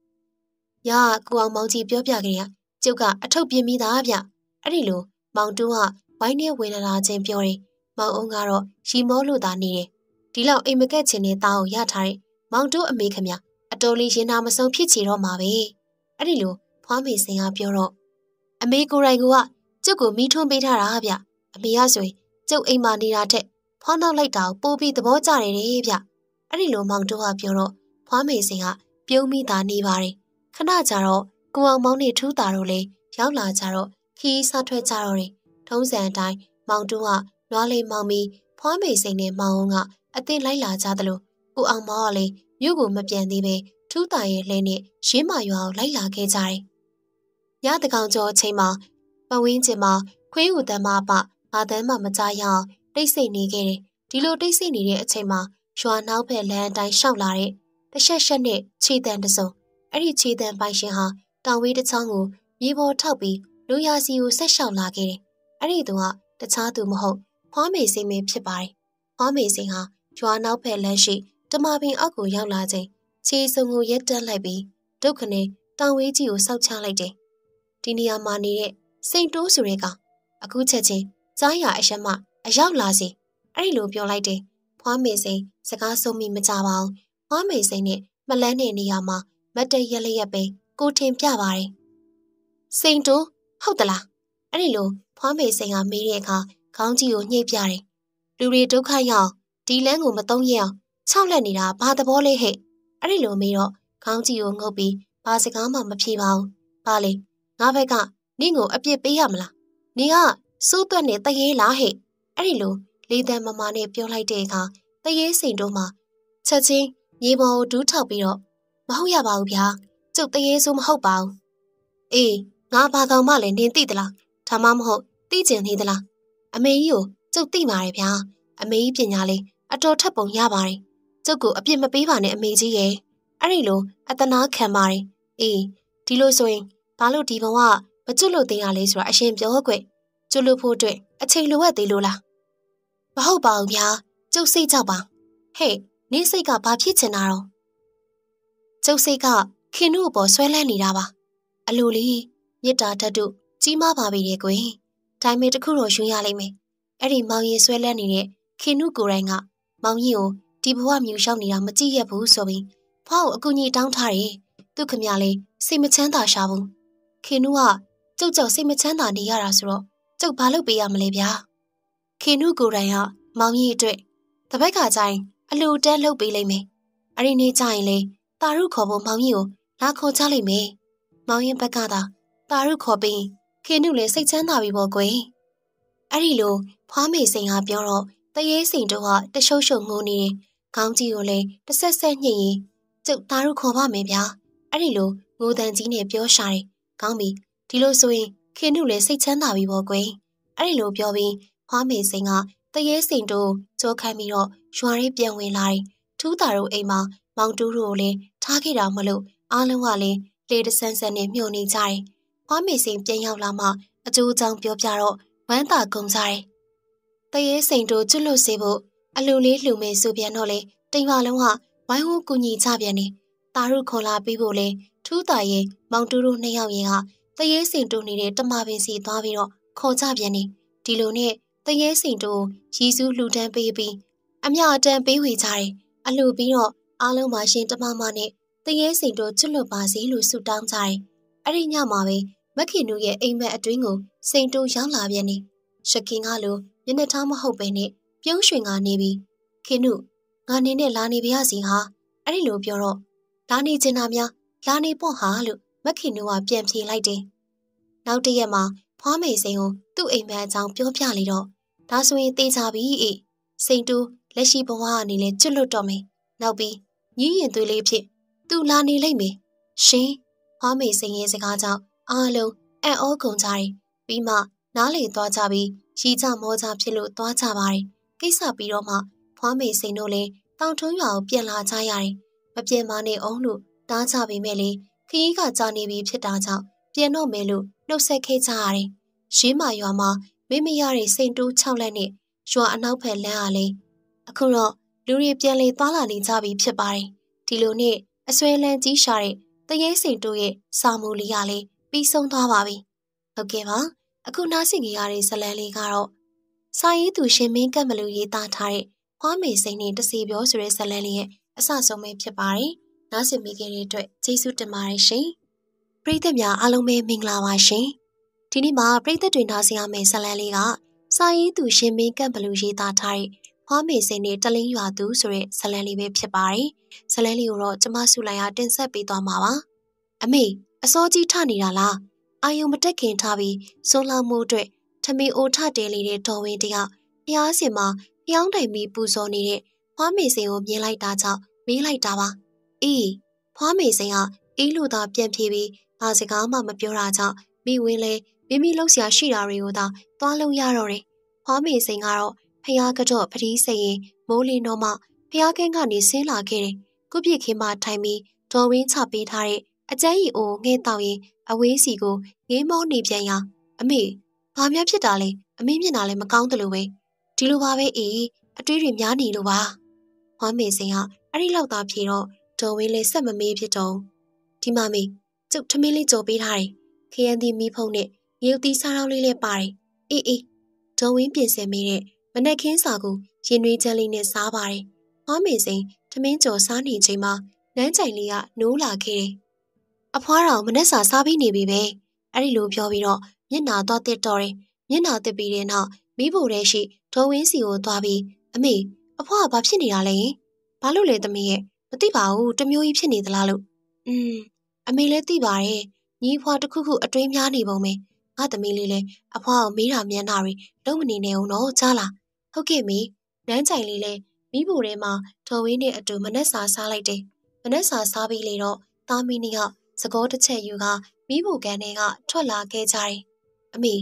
ညာကိုအောင်မောင်ကြီးပြောပြကြရကျုပ်ကအထုပ်ပြင်းပြီးသားဗျ။အဲ့ဒီလိုမောင်တူးကဝိုင်းနဲ့ဝင်လာခြင်းပြောတယ်။မောင်အောင်ကတော့ရီမောလို့သာနေတယ်။ဒီလောက်အိမ်မကက်ချင်တဲ့သားကိုရထားတဲ့မောင်တူးအမေခမအတော်လေးရင်နာမဆုံးဖြစ်ချေတော့မှာပဲ။အဲ့ဒီလိုဖွားမေစင်ကပြောတော့အမေကိုယ်တိုင်ကကျုပ်ကိုမိထွန်းပေးထားတာဗျ။အမေကဆိုရင်ကျုပ်အိမ်မှာနေတာထက်ဖွားနောက်လိုက်တာကိုပိုးပြီးသဘောကျတယ်တဲ့ဗျ။အဲ့ဒီလိုမောင်တို့ကပြောတော့ဖွားမေစင်ကပြုံးမိတာနေပါတယ်။ ခဏကြာတော့ကိုအောင်မောင်နဲ့ထူးတာတို့လည်းရောက်လာကြတော့ခီးစားထွက်ကြတော့တယ်။ထုံးစံအတိုင်းမောင်တို့ကနွားလေးမောင်ပြီးဖွားမေစိန်နဲ့မောင်အောင်ကအသင်လိုက်လာကြသလိုကိုအောင်မောင်ကလည်းမြို့ကိုမပြန်သေးပဲထူးတာရဲ့လှဲနဲ့ရင်းမာရွာကိုလိုက်လာခဲ့ကြတယ်။ညတကောင်ကျော်အချိန်မှာပဝင်းကျင်မှာခွေးဟူတမ်းမပဘာတမ်းမှမကြရအောင်တိတ်ဆိတ်နေခဲ့တယ်။ဒီလိုတိတ်ဆိတ်နေတဲ့အချိန်မှာရွာနောက်ဘက်လမ်းအတိုင်းရှောက်လာတဲ့တဆက်ဆက်နဲ့ခြေတံတစုံ အဲ့ဒီခြေတံပိုင်ရှင်ဟာတောင်ဝေးတစ်ချောင်းကိုမြေပေါ်ထောက်ပြီးလူရစီကိုဆက်လျှောက်လာခဲ့တယ်။အဲ့ဒီသူကတခြားသူမဟုတ်ဖွားမေစိန်မင်းဖြစ်ပါတယ်။ဖွားမေစိန်ဟာရွာနောက်ဘက်လမ်းရှိတမပင်အောက်ကိုရောက်လာချိန်ခြေစုံကိုရက်တက်လိုက်ပြီးဒုက္ခနဲ့တောင်ဝေးကြီးကိုစောက်ချလိုက်တယ်။ဒီနေရာမှာနေတဲ့စိန်တိုးဆိုတဲ့ကောင်အခုချက်ချင်းကြားရအရှက်မအရောက်လာစီအဲ့ဒီလိုပြောလိုက်တယ်။ဖွားမေစိန်စကားဆုံးမိမကြပါဘူး။ဖွားမေစိန်နဲ့မလန်းတဲ့နေရာမှာ မတ်တရက်လျက်ပဲကိုထင်ပြပါတယ်။စိန်တိုးဟုတ်သလား။အဲ့ဒီလိုဖွားမေစိန်ကမေးတဲ့အခါခေါင်းကြီးကိုညှိပြတယ်။လူတွေဒုက္ခရောက်ဒီလန်းကိုမတုံးရအောင်ခြောက်လက်နေတာဘာသဘောလဲဟဲ့။အဲ့ဒီလိုမေးတော့ခေါင်းကြီးကိုငုတ်ပြီးဘာစကားမှမဖြေပါဘူး။ပါလေငါဘက်ကနင့်ကိုအပြစ်ပေးရမလား။နင်ကစိုးသွက်နဲ့တရေလားဟဲ့။အဲ့ဒီလိုလေးတန်းမမနဲ့ပြောလိုက်တဲ့အခါတရေစိန်တို့မှချက်ချင်းမြေပေါ်ကိုဒူးထောက်ပြီးတော့ မဟုတ်ရပါဘူးဗျာ။ကျုပ်တရေဆိုးမဟုတ်ပါဘူး။အေးငါဘာကောင်မှလည်းနင်သိသလား။ဒါမှမဟုတ်သိကျင်နေသလား။အမေကြီးကိုကျုပ်သိပါတယ်ဗျာ။အမေကြီးပညာလေးအတော်ထပ်ပုံရပါတယ်။ကျုပ်ကိုအပြစ်မပေးပါနဲ့အမေကြီးရဲ့။အဲ့ဒီလိုအတနာခံပါတယ်။အေးဒီလိုဆိုရင်ဘာလို့ဒီဘဝမကျွတ်လို့တင်ရလဲဆိုတာအရှင်ပြောခွက်ကျွတ်လို့ဖို့အတွက်အချိန်လိုအပ်သေးလို့လားမဟုတ်ပါဘူးဗျာကျုပ်စိတ်ကြောက်ပါဟဲ့နင်းစိတ်ကဘာဖြစ်ချင်တာတော့ ကျုပ်စိတ်ကခင်တို့အပေါ်ဆွဲလန်းနေတာပါအလိုလေးမြစ်တာဓာတ်တို့ကြီးမားပါပြီလေကွယ်ဒါပေမဲ့တခုတော့ယူရလိမ့်မယ်အဲ့ဒီမောင်ရင်ဆွဲလန်းနေတဲ့ခင်တို့ကိုယ်တိုင်ကမောင်ကြီးကိုဒီဘဝမြူရောက်နေတာမကြည့်ရဘူးဆိုပြီးဖွားကိုအကူကြီးတောင်းထားတယ်သူခမရလေးစိတ်မချမ်းသာရှာဘူးခင်တို့ကကျုပ်ကြောက်စိတ်မချမ်းသာနေရတာဆိုတော့ကျုပ်ဘာလုပ်ပေးရမလဲဗျာခင်နုကိုယ်တိုင်ကမောင်ကြီးအတွက်တပတ်ခါကျရင်အလူတဲလှုပ်ပေးလိုက်မယ်အဲ့ဒီနေ့ကျရင်လေ တာရုခေါ်ဖို့မောင်ကြီးကိုလာခေါ်ချလိုက်မယ်မောင်ရင်ဘက်ကသာတာရုခေါ်ပြီးခင်နုလည်းစိတ်ချမ်းသာပြီပေါ့ကွယ်အဲ့ဒီလိုဖွားမေစိန်ကပြောတော့တရေစိန်တို့ကတရှုပ်ရှုပ်ငိုနေတယ်ခေါင်းကြီးကိုလည်းတစ်ဆက်ဆက်ညှိရင်ကျုပ်တာရုခေါ်ပါမယ်ဗျာအဲ့ဒီလိုငိုတန်ကြီးနဲ့ပြောရှာတယ်ကောင်းပြီဒီလိုဆိုရင်ခင်တို့လည်းစိတ်ချမ်းသာပြီပေါ့ကွယ်အဲ့ဒီလိုပြောပြီးဖွားမေစိန်ကတရေစိန်တို့ကြောခိုင်းပြီးတော့ရွာရေးပြန်ဝင်လာတယ်ထူးတာတို့အိမ်မှာ မောင်တူးတို့ကိုလည်းထားခဲ့တာမလို့အားလုံးကလည်းလေတဆန်းဆန်းနဲ့မျှော်နေကြတယ်ဖွားမေစိန်ပြန်ရောက်လာမှအကျိုးအကြောင်းပြောပြတော့ဝမ်းသာကုန်ကြတယ်တရေစိန်တို့ကျွတ်လွတ်စေဖို့အလူလေးလှူမယ်ဆိုပြန်တော့လေတိမ်ပါလုံးကဝိုင်းဝန်းကူညီကြပြန်နေတာရုခေါ်လာပြီးဖို့လေထူးတာရဲ့မောင်တူးတို့နှစ်ယောက်ရင်ကတရေစင်တူနေတဲ့တမပင်စီသွားပြီးတော့ခေါ်ကြပြန်နေဒီလိုနဲ့တရေစင်တူရီစုလှူဒန်းပေးပြီးအမြအတန်ပေးဝေကြတယ်အလှပြီးတော့ အားလုံးပါရှင်တမမနဲ့တရေစင်တူချွတ်လွတ်ပါစေလို့ဆုတောင်းကြတယ်အဲ့ဒီညမှာပဲမခင်တို့ရဲ့အိမ်မက်အတွင်းကိုစိန်တူရောက်လာပြန်နေရှကင်ကလိုမျက်နှာထားမဟုတ်ပဲနဲ့ပြုံးရွှင်ကနေပြီးခင်တို့ငါနေနဲ့လာနေပါရစီဟာအဲ့ဒီလိုပြောတော့လာနေချင်တာများလာနေပေါ့ဟာလို့မခင်တို့ကပြန်ဖြေလိုက်တယ်။နောက်တရက်မှာဖွားမေစိန်ကိုသူ့အိမ်မက်အကြောင်းပြောပြလေတော့ဒါဆိုရင်တေးချပြီအေးစိန်တူလက်ရှိဘဝအနေနဲ့ကျွတ်လွတ်တော့မယ်နောက်ပြီး ညီးရင်သွေးလေးဖြစ်သူလာနေလိမ့်မယ်ရှင်ဖွားမေစိန်ရဲ့စကားကြောင့်အားလုံးအံ့ဩကုန်ကြတယ်ပြီးမှနားလေသွားကြပြီးရီကြမောကြဖြစ်လို့သွားကြပါတယ်ကိစ္စပြီးတော့မှဖွားမေစိန်တို့လည်းတောင်ထုံးရွာကိုပြန်လာကြရတယ်မပြေမနေအောင်လို့တားကြပေမဲ့လေခရီးကကြာနေပြီဖြစ်တာကြောင့်ပြန်တော့မယ်လို့နှုတ်ဆက်ခဲ့ကြရတယ်။ရှင်းမာရွာမှာမိမရတဲ့စိန်တူး၆လက်နဲ့ရွာအနောက်ဘက်လမ်းအားလေးအခုတော့ လူတွေပြန်လေသွားလာနေကြပြီဖြစ်ပါတယ်။ဒီလိုနဲ့အဆွဲလန်းကြီးရှာတဲ့တရေစိန်တူးရဲ့စာမူလေးရလေးပြီးဆုံးသွားပါပြီ။ဟုတ်ကဲ့ပါ။အခုနားဆင်ကြရတဲ့ဇလန်းလေးကတော့စာရေးသူရှင်မင်းကတ်မလူရေးသားထားတဲ့ခွားမေစိန်နဲ့တစီပြောဆိုတဲ့ဇလန်းလေးရဲ့အစဆုံးပဲဖြစ်ပါတယ်။နားဆင်မိခဲ့တဲ့အတွက်ကျေးဇူးတင်ပါတယ်ရှင်။ပရိသတ်များအားလုံးပဲမင်္ဂလာပါရှင်။ဒီနေ့မှာပရိသတ်တွေနားဆင်ရမယ့်ဇလန်းလေးကစာရေးသူရှင်မင်းကတ်ဘလူရေးသားထားတဲ့ ဖွားမေစိန်နဲ့တလင်းရွာသူဆိုတဲ့ဇလန်းလေးပဲဖြစ်ပါတယ်။ဇလန်းလေးကိုတော့ကျမစုလိုက်ရတင်ဆက်ပေးသွားမှာပါ။အမေအစောကြီးထနေတာလား။အာယုံမတက်ခင်ထားပြီးစွန်လောင်မှုအတွက်ထမင်းအိုထတဲလေးတဲ့တော်ဝင်းတယောက်ဖျားစင်မှာဖျောင်းတိုင်ပြီးပူဇော်နေတဲ့ဖွားမေစိန်ကိုမြင်လိုက်တာကြောင့်မေးလိုက်တာပါအေးဖွားမေစိန်ကအေးလို့သာပြန်ပြေးပြီးဘာစကားမှမပြောတာကြောင့်မိဝင်းလဲမိမိလှုပ်ရှားရှိတာတွေကိုသာသွားလုံးရတော့တယ်ဖွားမေစိန်ကတော့ ဖျားကတော့ပတိစိန်ရင်မိုးလင်းတော့မှဖျားကင်းကနေဆင်းလာခဲ့တယ်ကုပြစ်ခင်းမှထိုင်ပြီးဒေါ်ဝင်းချပေးထားတဲ့အကျန်းရီအိုငှဲ့တောက်ရင်အဝေးစီကိုငေးမောနေပြန်ရအမေဘာများဖြစ်တာလဲအမေမျက်နှာလည်းမကောင်းတယ်လို့ပဲဒီလိုပါပဲအေးအတွေးတွေများနေလို့ပါ။ဟွမ်းမေစင်ကအဲ့ဒီလောက်သာဖြေတော့ဒေါ်ဝင်းလေးဆက်မမေးဖြစ်တော့ဒီမမေကျုပ်ထမင်းလေးကြော်ပေးထားတယ်။ခရမ်းသီးမီးဖုံးနဲ့ရုပ်သီးစားတောင်းလေးလည်းပါတယ်။အေးအေးဒေါ်ဝင်းပြင်ဆင်မိတဲ့ မနက်ခင်းစာကိုရင်နွေးချမ်းလေးနဲ့စားပါတယ်။ဟွမ်းမေစင်ထမင်းကြော်စားနေချိန်မှာနန်းကြိုင်လေးကနိုးလာခဲ့တယ်။အဖွားတော်မနက်စာစားပြီးနေပြီပဲ။အဲ့ဒီလိုပြောပြီးတော့မျက်နာသွားတစ်တော်တယ်။မျက်နာတစ်ပြီးတဲ့နောက်မိဖို့တဲ့ရှိဒေါ်ဝင်းစီကိုသွားပြီးအမေအဖွားကဘာဖြစ်နေတာလဲဘာလို့လဲသမီးရဲ့မသိပါဘူးတမျိုးကြီးဖြစ်နေသလားလို့อืมအမေလည်းသိပါတယ်ညီဖွားတစ်ခုခုအတွင်းများနေပုံပဲငါသမီးလေးလည်းအဖွားကိုမေးတာမြန်းတာတွေလုံးမနေနဲ့အောင်တော့ကြားလား ဟုတ်ကဲ့မေနန်းကြိုင်လေးလည်းမိဖို့ထဲမှာဒေါ်ဝင်းနဲ့အတူမနှက်စာစားလိုက်တယ်မနှက်စာစားပြီးလေတော့သားမီးနှစ်ယောက်သကောတစ်ချက်ယူကမိဖို့ကန်တွေကထွက်လာခဲ့ကြတယ်အမေ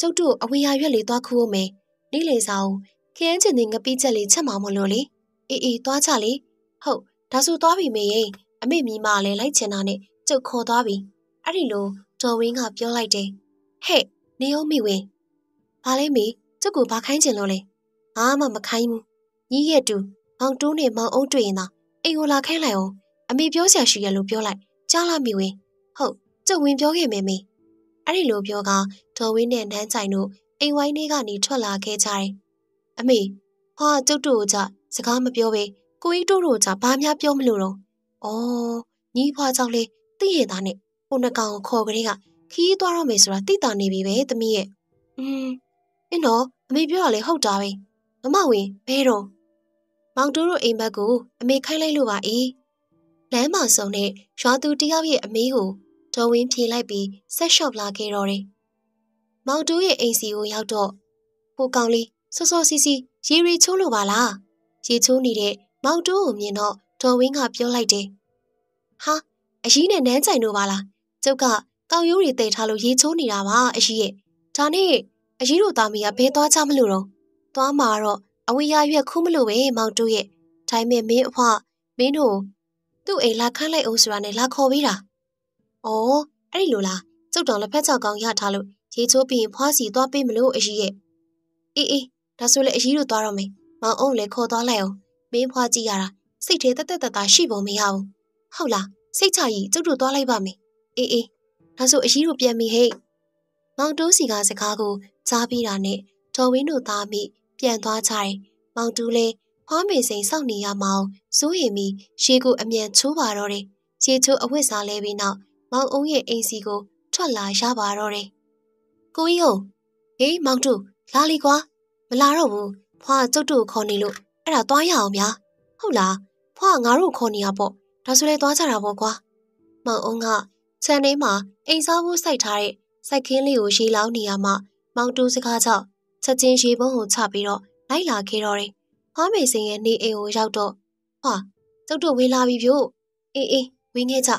ကျုပ်တို့အဝေးရရွက်လေးသွားခူးအောင်မယ်နေ့လေစာကိုခရမ်းချင်တဲ့ငပိချက်လေးချက်မှာမလို့လေအေးအေးသွားချလေဟုတ်ဒါဆိုသွားပြီမေရင်အမေမိမလည်းလိုက်ချင်တာနဲ့ကျုပ်ခေါ်သွားပြီအဲ့ဒီလိုဒေါ်ဝင်းကပြောလိုက်တယ်ဟဲ့နေအောင်မိဝင်ဘာလဲမေကျုပ်ကိုဘာခိုင်းချင်လို့လဲ ဘာမှမခိုင်းဘူးညီရဲ့တူမောင်တိုးနဲ့မောင်အုံးတွေ့ရင်သာအိမ်ကိုလာခိုင်းလိုက်အောင်အမေပြောစရာရှိရလို့ပြောလိုက်ကြားလာမိဝင်ဟုတ်ကျုပ်ဝင်ပြောခဲ့မေမေအဲ့ဒီလိုပြောကဒေါ်ဝင်းနဲ့နန်းကြိုင်တို့အိမ်ဝိုင်းထဲကနေထွက်လာခဲ့ကြတယ်။အမေဟာကျုပ်တို့ကစကားမပြောပဲကိုကြီးတို့တို့ကဘာများပြောမလို့တော့။အော်ညီဖွာကြောင့်လေသိရတာနဲ့ဟိုနှကောင်ကိုခေါ်ကလေးကခီးသွားတော့မယ်ဆိုတာသိတာနေပြီပဲသမီးရဲ့။อืมအင်းတော့အမေပြောတာလေဟုတ်တာပဲ။ မမဝင်ဘဲတော့မောင်တိုးတို့အိမ်ဘက်ကိုအမေခိုင်းလိုက်လို့ပါအေး။လမ်းမှာဆုံတဲ့ရွာသူတယောက်ရဲ့အမေကိုဒေါ်ဝင်းဖြေလိုက်ပြီးဆက်လျှော့လာခဲ့တော့တယ်။မောင်တိုးရဲ့အိမ်စီကိုရောက်တော့ဟိုကောင်လေးစောစောစီစီရေရီချိုးလို့ပါလားရေချိုးနေတဲ့မောင်တိုးကိုမြင်တော့ဒေါ်ဝင်းကပြောလိုက်တယ်ဟာအကြီးနဲ့နန်းကြိုင်တို့ပါလားကျုပ်ကကောက်ရိုးတွေတိတ်ထားလို့ရေချိုးနေတာပါအကြီးရဲ့ဒါနဲ့အကြီးတို့သားမီးကဘဲသွားချမလို့တော့ သွားမှာတော့အဝေးရရွက်ခူးမလို့ပဲမောင်တိုးရဲ့ထိုင်းမဲ့မင်းအဖွားမင်းတို့သူ့အိမ်လာခန့်လိုက်အောင်ဆိုတာနဲ့လာခေါ်ပေးတာ။အော်အဲ့ဒီလိုလားကျုပ်တော်လက်ဖက်ချောက်ကောင်းရထားလို့ရေချိုးပြီးရင်ဖွားစီသွားပေးမလို့အကြီးရဲ့အေးအေးဒါဆိုလည်းအကြီးတို့သွားတော့မယ်မောင်အုံးလည်းခေါ်သွားလိုက်အောင်မင်းဖွားကြည့်ရတာစိတ်ထဲတက်တက်တတာရှိပုံမရဘူးဟုတ်လားစိတ်ချကြီးကျုပ်တို့သွားလိုက်ပါမယ်အေးအေးဒါဆိုအကြီးတို့ပြန်ပြီဟဲ့မောင်တိုးစီကစကားကိုကြားပြီးတာနဲ့တော်ဝင်းတို့သားမိ ပြန်သွားကြတယ်မောင်တူးလည်းဖွားမေစိန်စောင့်နေရမအောင်စိုးရိမ်ပြီးရှေးကိုအမြန်ချိုးပါတော့တယ်ခြေချိုးအဝတ်စားလဲပြီးနောက်မောင်အုံးရဲ့အိမ်စီကိုထွက်လာရပါတော့တယ်ကိုကြီးဟုတ်ဟေးမောင်တူလာလီကွာမလာတော့ဘူးဖွာကျုပ်တို့ခေါ်နေလို့အဲ့ဒါသွားရအောင်ဗျာဟုတ်လားဖွာငါတို့ခေါ်နေရပေါ့ဒါဆိုလဲသွားကြတာပေါ့ကွာမောင်အုံးကခြံထဲမှာအိမ်စားဖို့စိုက်ထားတဲ့စိုက်ခင်းလေးကိုရေလောင်းနေရမှမောင်တူးစကားကြောင့် ချက်ချင်းရေပုံးကိုချပြီးတော့လိုက်လာခဲ့တော့တယ်။ဖွားမေစင်ရဲ့နေအိမ်ကိုရောက်တော့ဟာကျုပ်တို့ဝင်လာပြီပြို့အေးအေးဝင်ခဲ့ကြ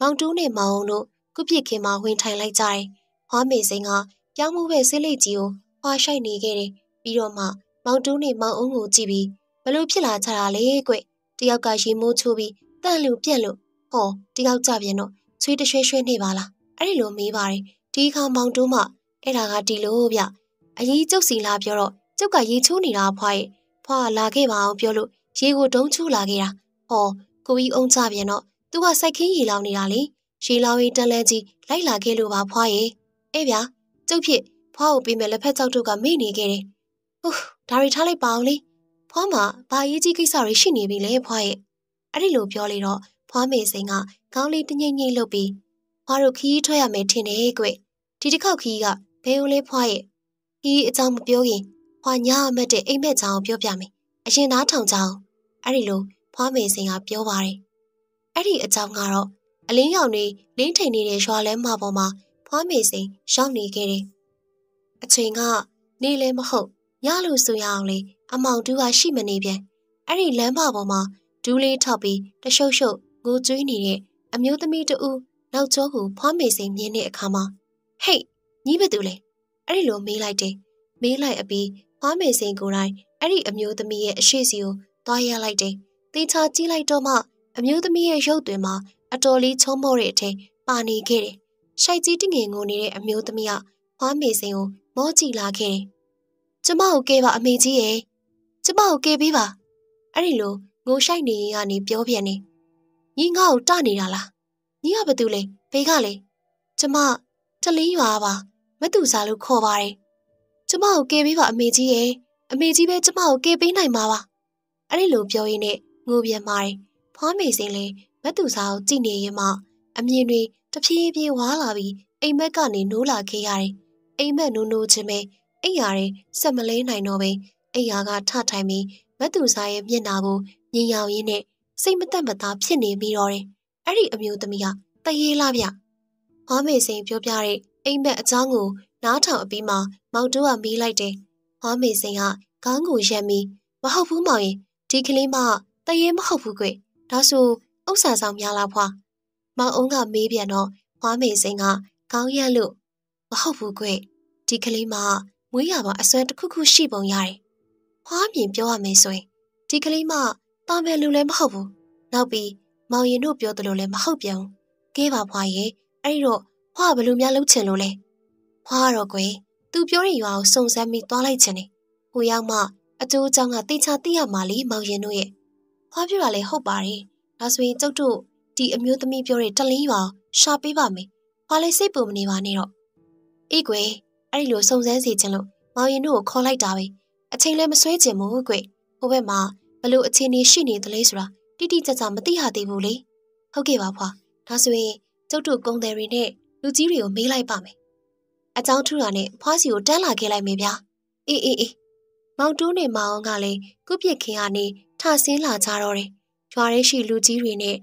မောင်တူးနဲ့မောင်အောင်တို့ကုပြစ်ခင်မှာဝင်ထိုင်လိုက်ကြတယ်။ဖွားမေစင်ကပြောင်းမှုပဲဆေးလိပ်ကြီးကိုဖွာရှိုက်နေခဲ့တယ်။ပြီးတော့မှမောင်တူးနဲ့မောင်အောင်ကိုကြည့်ပြီးဘလို့ဖြစ်လာကြတာလဲကွ။တယောက်ကရေမိုးချိုးပြီးတန့်လူပြက်လို့ဟောတယောက်ကြပြန်တော့ဆွေးတရွှဲရွှဲနေပါလား။အဲ့ဒီလိုမေးပါတယ်။ဒီခါမောင်တူးမှအဲ့ဒါကဒီလိုဗျ။ အကြီးကျုပ်စီလာပြောတော့ကျုပ်ကရေချိုးနေတာဖွာရဲ့။ဖွာလာခဲ့ပါအောင်ပြောလို့ရေကိုတုံးချိုးလာခဲ့တာ။ဟောကိုကြီးအောင်ကြပြန်တော့သူကစိုက်ခင်းရေလောင်နေတာလေရေလောင်ရင်တန်လဲကြီးလိုက်လာခဲ့လို့ပါဖွားရဲ့အေးဗျာကျုပ်ဖြစ်ဖွားကိုပြီးမဲ့လက်ဖက်ကြောက်တို့ကမိနေခဲ့တယ်ဟုတ်ဒါရီထားလိုက်ပါအောင်လေဖွားမှာဘာရေးကြီးကိစ္စတွေရှိနေပြီလဲဖွားရဲ့အဲ့ဒီလိုပြောလေတော့ဖွားမေစိန်ကခေါင်းလေးတငိမ့်ငိမ့်လုပ်ပြီးဖွားတို့ခီးထွက်ရမယ်ထင်တယ်ကွဒီတစ်ခေါက်ခီးကဘယ်လိုလဲဖွားရဲ့ ခီးအကြောင်းမပြောရင်ဖွားညာအမက်တဲ့အိမ်မက်ချောင်းပြောပြမယ်အရင်သားထောင်ချောင်းအဲ့ဒီလိုဖွားမေစိန်ကပြောပါတယ်အဲ့ဒီအကြောင်းကတော့အလင်းရောင်တွေလင်းထိန်နေတဲ့ရွာလဲမပေါ်မှာဖွားမေစိန်ရောက်နေခဲ့တယ်။အချိန်ကနေလည်းမဟုတ်ညလို့ဆိုရအောင်လေအမောင်တူးကရှိမနေပြန်အဲ့ဒီလမ်းမပေါ်မှာဒူးလေးထောက်ပြီးတရှုပ်ရှုပ်ငိုကြွေးနေတဲ့အမျိုးသမီးတဦးနောက်ကျောကိုဖွားမေစိန်မြင်တဲ့အခါမှာဟေ့ညီးဘသူလဲ အဲ့ဒီလိုမေးလိုက်တယ်မေးလိုက်အပြီးဖွားမေစိန်ကိုယ်တိုင်အဲ့ဒီအမျိုးသမီးရဲ့အရှိစီကိုသွားရလိုက်တယ်တေချာကြည့်လိုက်တော့မှအမျိုးသမီးရဲ့ရုပ်သွင်းမှာအတော်လေးချုံးမော့တဲ့အထိပါနေခဲ့တယ်။ရှိုက်ကြီးတငင်ငိုနေတဲ့အမျိုးသမီးကဖွားမေစိန်ကိုမောကြည့်လာခဲ့တယ်။ကျမကိုကဲပါအမေကြီးရဲ့။ကျမကိုကဲပေးပါ။အဲ့ဒီလိုငိုရှိုက်နေရင်ကနေပြောပြန်နေ။ညီငါ့ကိုတနေတာလား။ညီကဘာတူလဲ။ဘေးကလေ။ကျမတလင်းရွာပါ မတူစားလို့ခေါ်ပါတယ်။ကျမကိုကဲပေးပါအမေကြီးရဲ့။အမေကြီးပဲကျမကိုကဲပေးနိုင်မှာပါ။အဲ့ဒီလိုပြောရင်းနဲ့ငိုပြန်ပါတယ်ဖွားမေစင်လည်းမတ်သူစားကိုကြည့်နေရင်မှအမြင်တွေတဖြည်းဖြည်းဝါလာပြီးအိမ်မက်ကနေနိုးလာခဲ့ရတယ်။အိမ်မက်နိုးနိုးချင်းပဲအိမ်ရာတွေဆက်မလဲနိုင်တော့ပဲအိမ်ရာကထထိုင်ပြီးမတ်သူစားရဲ့မျက်နှာကိုမြင်ရောက်ရင်းနဲ့စိတ်မသက်မသားဖြစ်နေပြီးတော့တယ်။အဲ့ဒီအမျိုးသမီးကတရေလားဗျ။ဖွားမေစင်ပြောပြတဲ့ အိမ်မက်အကြောင်းကိုနားထောင်အပြီးမှမောင်တူကမေးလိုက်တယ်။ဖွားမေစင်ကခေါင်းကိုရက်ပြီးမဟုတ်ဘူးမောင်ရင်ဒီကလေးမတရေမဟုတ်ဘူးကွဒါဆိုဥစ္စာဆောင်များလားဖွာမောင်အုံးကမေးပြန်တော့ဖွာမေစိန်ကကောင်းရက်လို့မဟုတ်ဘူးကွဒီကလေးမမွေးရပါအစွမ်းတစ်ခုခုရှိပုံရတယ်ဖွာမြင်ပြောရမယ်ဆိုရင်ဒီကလေးမတာမယ်လူလည်းမဟုတ်ဘူးနောက်ပြီးမောင်ရင်တို့ပြောသလိုလည်းမဟုတ်ပြန်ဘူးကဲပါဖွာရဲ့အဲ့ဒီတော့ ဖွာဘယ်လိုများလုပ်ချင်လို့လဲဖွာတော့ကွယ်သူပြောတဲ့ရွာကိုစုံစမ်းပြီးသွားလိုက်ချင်တယ်ဟိုရောက်မှအကျိုးအကြောင်းကတိချသိရမှာလေမောင်ရင်တို့ရဲ့ဖွားပြတာလည်းဟုတ်ပါတယ်။ဒါဆိုရင်ကျုပ်တို့ဒီအမျိုးသမီးပြောတဲ့တလင်းရွာရှာပေးပါမယ်။ဖွားလေးစိတ်ပူမနေပါနဲ့တော့။အေးကွယ်အဲ့ဒီလိုစုံစမ်းစီခြင်းလို့မောင်ရင်တို့ကိုခေါ်လိုက်တာပဲ။အချိန်လည်းမဆွဲချင်ဘူးကွယ်။ဟိုဘက်မှာဘလို့အခြေအနေရှိနေသလဲဆိုတာတိတိကျကျမသိရသေးဘူးလေ။ဟုတ်ကဲ့ပါဖွား။ဒါဆိုရင်ကျုပ်တို့ကုံတယ်တွေနဲ့ လူကြီးတွေကိုမေးလိုက်ပါမယ်။အကြောင်းထူတာနဲ့ဖွားစီကိုတန်းလာခဲ့လိုက်မယ်ဗျာ။အေးအေးအေးမောင်တူးနဲ့မောင်အောင်ကလည်းကုပြစ်ခင်ကနေထဆင်းလာကြတော့တယ်။ရွာရဲရှိလူကြီးတွေနဲ့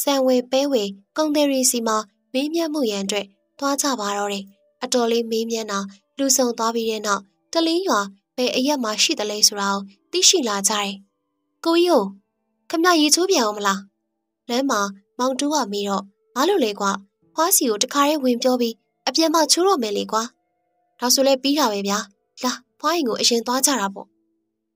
ဆံဝဲပဲဝဲကုံတယ်ရီစီမှာမေးမြန်းမှုရန်အတွက်သွားကြပါတော့တယ်။အတော်လေးမေးမြန်းတာလူဆုံသွားပြီးတဲ့နောက်တလင်းရွာဘယ်အရက်မှာရှိတယ်လဲဆိုတာကိုသိရှိလာကြတယ်။ကိုကြီးကိုခမရေချိုးပြန်အောင်မလား။လမ်းမှာမောင်တူးကမေးတော့ဘာလို့လဲကွာ။ ဖွားစီကိုတခါရဲဝင်ပြောပြီးအပြန်မှချိုးတော့မယ်လေကွာ။ဒါဆိုလဲပြီးတာပဲဗျာ။လာဖွားရင်ကိုအရင်သွားကြတာပေါ့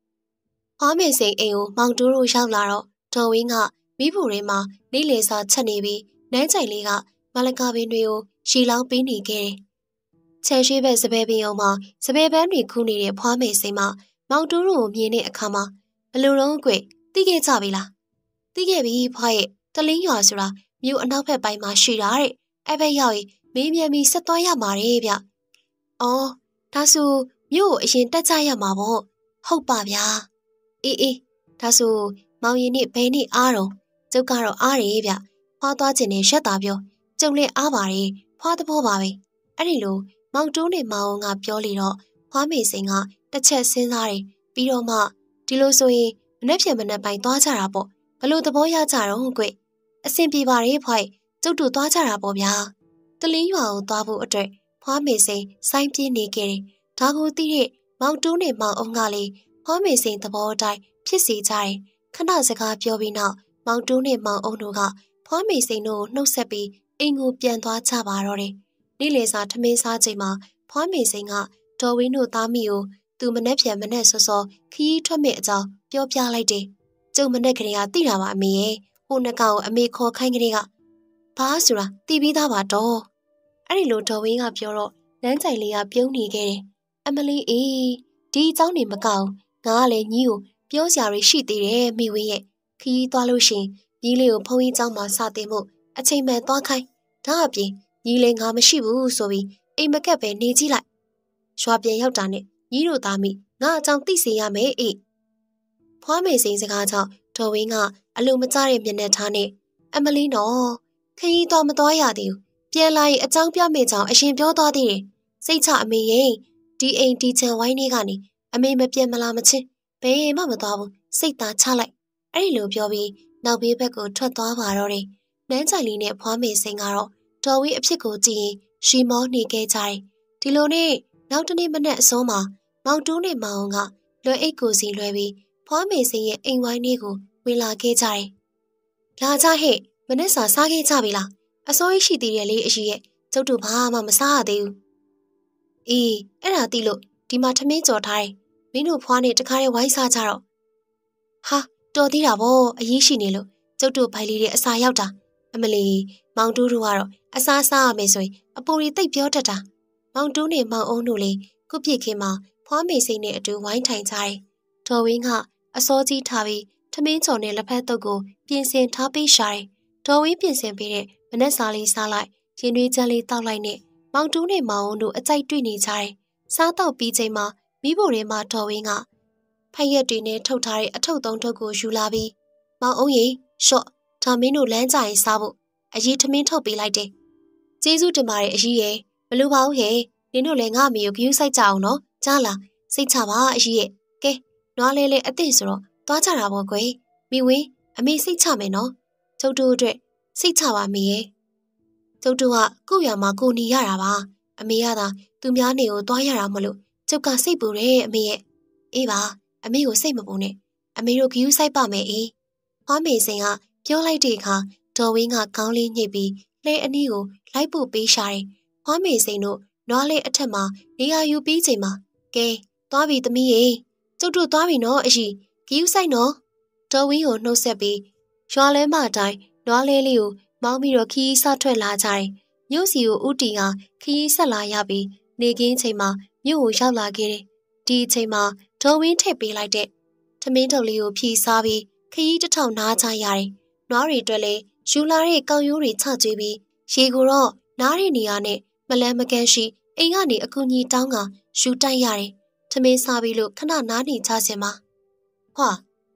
။အားမေစိန်အိမ်ကိုမောင်တိုးတို့ရောက်လာတော့ဒေါ်ဝင်းကမိဖို့ရင်းမှာနေလေစာချက်နေပြီးနန်းကြိုင်လေးကမလကာပင်တွေကိုရှီလောင်းပေးနေခဲ့တယ်။ချဲရှိဘက်စပယ်ပင်အောင်မှာစပယ်ပန်းတွေခူးနေတဲ့ဖွားမေစိန်မှာမောင်တိုးတို့ကိုမြင်တဲ့အခါမှာဘလူတော့ကွသိခဲ့ကြပြီလား။သိခဲ့ပြီဖွားရဲ့တလင်းရွာဆိုတာမြို့အနောက်ဘက်ပိုင်းမှာရှိတာတဲ့။ အဲ့ဘက်ရောက်ရင်မေးမြန်းပြီးဆက်သွားရမှာတဲ့ဗျ။အော်ဒါဆိုမြို့ကိုအရင်တက်ကြရမှာပေါ့ဟုတ်ပါဗျာအေးအေးဒါဆိုမောင်ရင်နဲ့ဘဲနဲ့အားတော့ကျုပ်ကတော့အားတယ်ဗျဖွားသွားခြင်းနဲ့ရက်တာပြောကျုံနဲ့အားပါတယ်ဖွားသဘောပါပဲအဲ့ဒီလိုမောင်တိုးနဲ့မောင်အောင်ကပြောလေတော့ဖွားမေစိန်ကတစ်ချက်စဉ်းစားတယ်ပြီးတော့မှဒီလိုဆိုရင်မနှက်ဖြန်မနှက်ပိုင်းသွားကြတာပေါ့ဘလို့သဘောရကြတော့ကွအဆင်ပြေပါရဲ့ဖွားကျု ပ်တို့သွားကြတာပေါ့ဗျာတလင်းရွာကိုသွားဖို့အတွက်ဖွားမေစိန်စိုင်းပြင်းနေခဲ့တယ်။ဒါကိုသိတဲ့မောင်တူးနဲ့မောင်အောင်ကလည်းဖွားမေစိန်သဘောတိုင်းဖြစ်စီကြတယ်။ခဏစကားပြောပြီးနောက်မောင်တူးနဲ့မောင်အောင်တို့ကဖွားမေစိန်တို့ကိုနှုတ်ဆက်ပြီးအိမ်ကိုပြန်သွားကြပါတော့တယ်။နေ့လယ်စာထမင်းစားချိန်မှာဖွားမေစိန်ကဒေါ်ဝင်းတို့သားမိကိုသူမနဲ့ပြန်မနဲ့စောစောခီးထွက်မဲ့အကြောင်းပြောပြလိုက်တယ်။ကျုံမနဲ့ကလေးကသိတာပါအမေရဲ့။ဟိုနှကောင်အမေခေါ်ခိုင်းကလေးက ဘာဆိုတာသိပြီးသားပါတော့အဲ့ဒီလိုဒေါ်ဝင်းကပြောတော့နန်းကြိုင်လေးကပြုံးနေခဲ့တယ်အမလီအေးဒီအကြောင်းနေမကောက်ငါကလည်းညီကိုပြောစရာတွေရှိသေးတယ်မိဝင်းရဲ့ခရီးသွားလို့ရှင်ညီလေးကိုဖုန်းကြီးကျောင်းမှာစတင်မှုအချိန်မှန်သွားခိုင်းဒါအပြင်ညီလေးငါမရှိဘူးဆိုပြီးအိမ်မကက်ပဲနေကြည့်လိုက်ရွာပြန်ရောက်တာနဲ့ညီတို့သားမိငါအကြောင်းသိစေရမယ်အေးဖွားမေစိန်စကားကြောင့်ဒေါ်ဝင်းကအလိုမကျတဲ့မျက်နှာထားနဲ့အမလီနော် ခရီးတော့မသွားရသေးဘူးပြန်လာရင်အကြောင်းပြမေကြောင်အရင်ပြောသွားသေးတယ်စိတ်ချအမေရဲ့ဒီအိမ်ဒီချန်ဝိုင်းလေးကနေအမေမပြတ်မလားမချင်းဘယ်မှမသွားဘူးစိတ်သားချလိုက်အဲ့ဒီလိုပြောပြီးနောက်ဘေးဘက်ကိုထွက်သွားပါတော့တယ်နန်းချိုင်လေးနဲ့ဖွားမေစိန်ကတော့ဒေါ်ဝင်းအဖြစ်ကိုကြည့်ရင်ရှီမောနေခဲ့ကြတယ်ဒီလိုနဲ့နောက်တနေ့မနက်အစောမှာမောင်တူးနဲ့မောင်ကလွယ်အိတ်ကိုစီလွှဲပြီးဖွားမေစင်ရဲ့အိမ်ဝိုင်းလေးကိုဝင်လာခဲ့ကြတယ်။လာကြဟဲ့ မနက်စာစားခဲ့ကြပြီလား။အစိုးရရှိသေးတယ်လေအရှိရဲ့ကျုပ်တို့ဘာမှမစားရသေးဘူး။အေးအဲ့ဒါသိလို့ဒီမှာထမင်းကြော်ထားတယ်။မင်းတို့ဖွားနေတခါတည်းဝိုင်းစားကြတော့ဟာတော်သေးတာဗောအရေးရှိနေလို့ကျုပ်တို့ဘိုင်လေးတွေအစာရောက်တာအမလီမောင်တူးတို့ကတော့အစားစားရမယ်ဆိုရင်အပူရီတိတ်ပြောတတ်တာမောင်တူးနဲ့မောင်အုံးတို့လေခုပြစ်ခင်းမှာဖွားမေစိတ်နဲ့အတူဝိုင်းထိုင်ကြတယ်။ဒေါ်ဝင်းကအစောကြီးထားပြီးထမင်းချော်နဲ့လက်ဖက်တုပ်ကိုပြင်ဆင်ထားပေးရှာတယ်။ ဒေါ်ဝင်းပြင်ဆင်ပေးတဲ့မနက်စာလေးစားလိုက်ရင်သွေးချမ်းလေးတောက်လိုက်နဲ့မောင်တူးနဲ့မောင်အုံးတို့အကြိုက်တွေ့နေကြတယ်။စားတော့ပြီးချိန်မှာမိဖို့ထဲမှာဒေါ်ဝင်းကဖိုက်ရက်တွေနဲ့ထုတ်ထားတဲ့အထုပ်သုံးထုပ်ကိုယူလာပြီးမောင်အုံးရေရှော့ဒါမင်းတို့လမ်းကြရင်စားဖို့အရေးထမင်းထုတ်ပေးလိုက်တယ်။ကျေးဇူးတင်ပါတယ်အကြီးရဲ့မလိုပါဘူးဟဲ့နင်တို့လည်းငါ့အမေကိုဂရုစိုက်ကြအောင်နော်ကြားလားစိတ်ချပါအကြီးရဲ့ကဲနွားလေးလေးအသင့်ဆိုတော့သွားကြတာပေါ့ကွယ်မိဝင်းအမေစိတ်ချမယ်နော် ကျုပ်တို့အတွက်စိတ်ချပါမေရဲ့ကျုပ်တို့ကကိုယ့်ရွာမှာကိုနေရတာပါအမေကသာသူများနေကိုသွားရတာမလို့ကျုပ်ကစိတ်ပူတယ်အမေရဲ့အေးပါအမေကိုစိတ်မပူနဲ့အမေတို့ဂယူးဆိုင်ပါမယ်အေးဟွားမေစင်ကပြောလိုက်တဲ့အခါဒေါ်ဝင်းကခေါင်းလေးညှိပြီးလှဲအနီးကိုလိုက်ပို့ပေးရှာတယ်ဟွားမေစိန်တို့နွားလေးအထက်မှာနေရာယူပြီးချိန်မှာကဲသွားပြီသမီးရေကျုပ်တို့သွားပြီနော်အရှိဂယူးဆိုင်နော်ဒေါ်ဝင်းကိုနှုတ်ဆက်ပြီး ရွာလဲမအတိုင်းနွားလေးလေးကိုမောင်းပြီးတော့ခီးစထွက်လာကြတယ်မြို့စီကိုဥတီကခီးဆက်လာရပြီးနေကင်းချိန်မှာမြို့ကိုရောက်လာခဲ့တယ်ဒီအချိန်မှာဒေါ်ဝင်းထည့်ပေးလိုက်တဲ့ထမင်းထုပ်လေးကိုဖြီးစားပြီးခရီးတစ်ထောင်နားချရတယ်နွားတွေအတွက်လည်းယူလာတဲ့ကောက်ရိုးတွေချကြွေးပြီးရေကိုတော့နားတဲ့နေရာနဲ့မလန်းမကန်းရှိအိမ်ကနေအကူကြီးတောင်းကယူတိုက်ရတယ်။ထမင်းစားပြီးလို့ခဏနားနေကြစင်မှာ။ဟွာ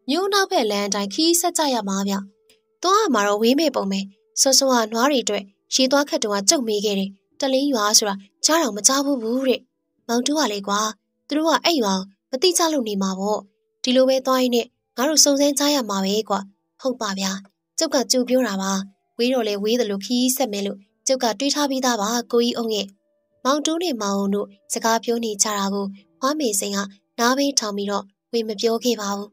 မျိုးနောက်ဖက်လမ်းအတိုင်းခီးဆက်ကြရမှာဗျ။သွားမှာတော့ဝေးမဲ့ပုံပဲ။ဆွဆွကနွားတွေအတွက်ရေသွားခတ်တုံးကကြုတ်မေးခဲ့တယ်။တလင်းရွာဆိုတာကြားတော့မကြားဘူးဘူးတဲ့။မောင်တူးကလေကွာ။သူတို့ကအဲ့ရွာမတိကျလို့နေမှာပေါ့။ဒီလိုပဲသွားရင်းနဲ့ငါတို့စုံစမ်းကြရမှာပဲကွာ။ဟုတ်ပါဗျာ။ကျုပ်ကကြိုပြောတာပါ။ဝေးတော့လေဝေးတယ်လို့ခီးဆက်မယ်လို့ကျုပ်ကတွေးထားပြီးသားပါကိုကြီးအောင်ရဲ့မောင်တူးနဲ့မောင်အောင်တို့စကားပြောနေကြတာကိုဝါမေစိန်ကနားဘေးထောင်ပြီးတော့ဝေမပြောခဲ့ပါဘူး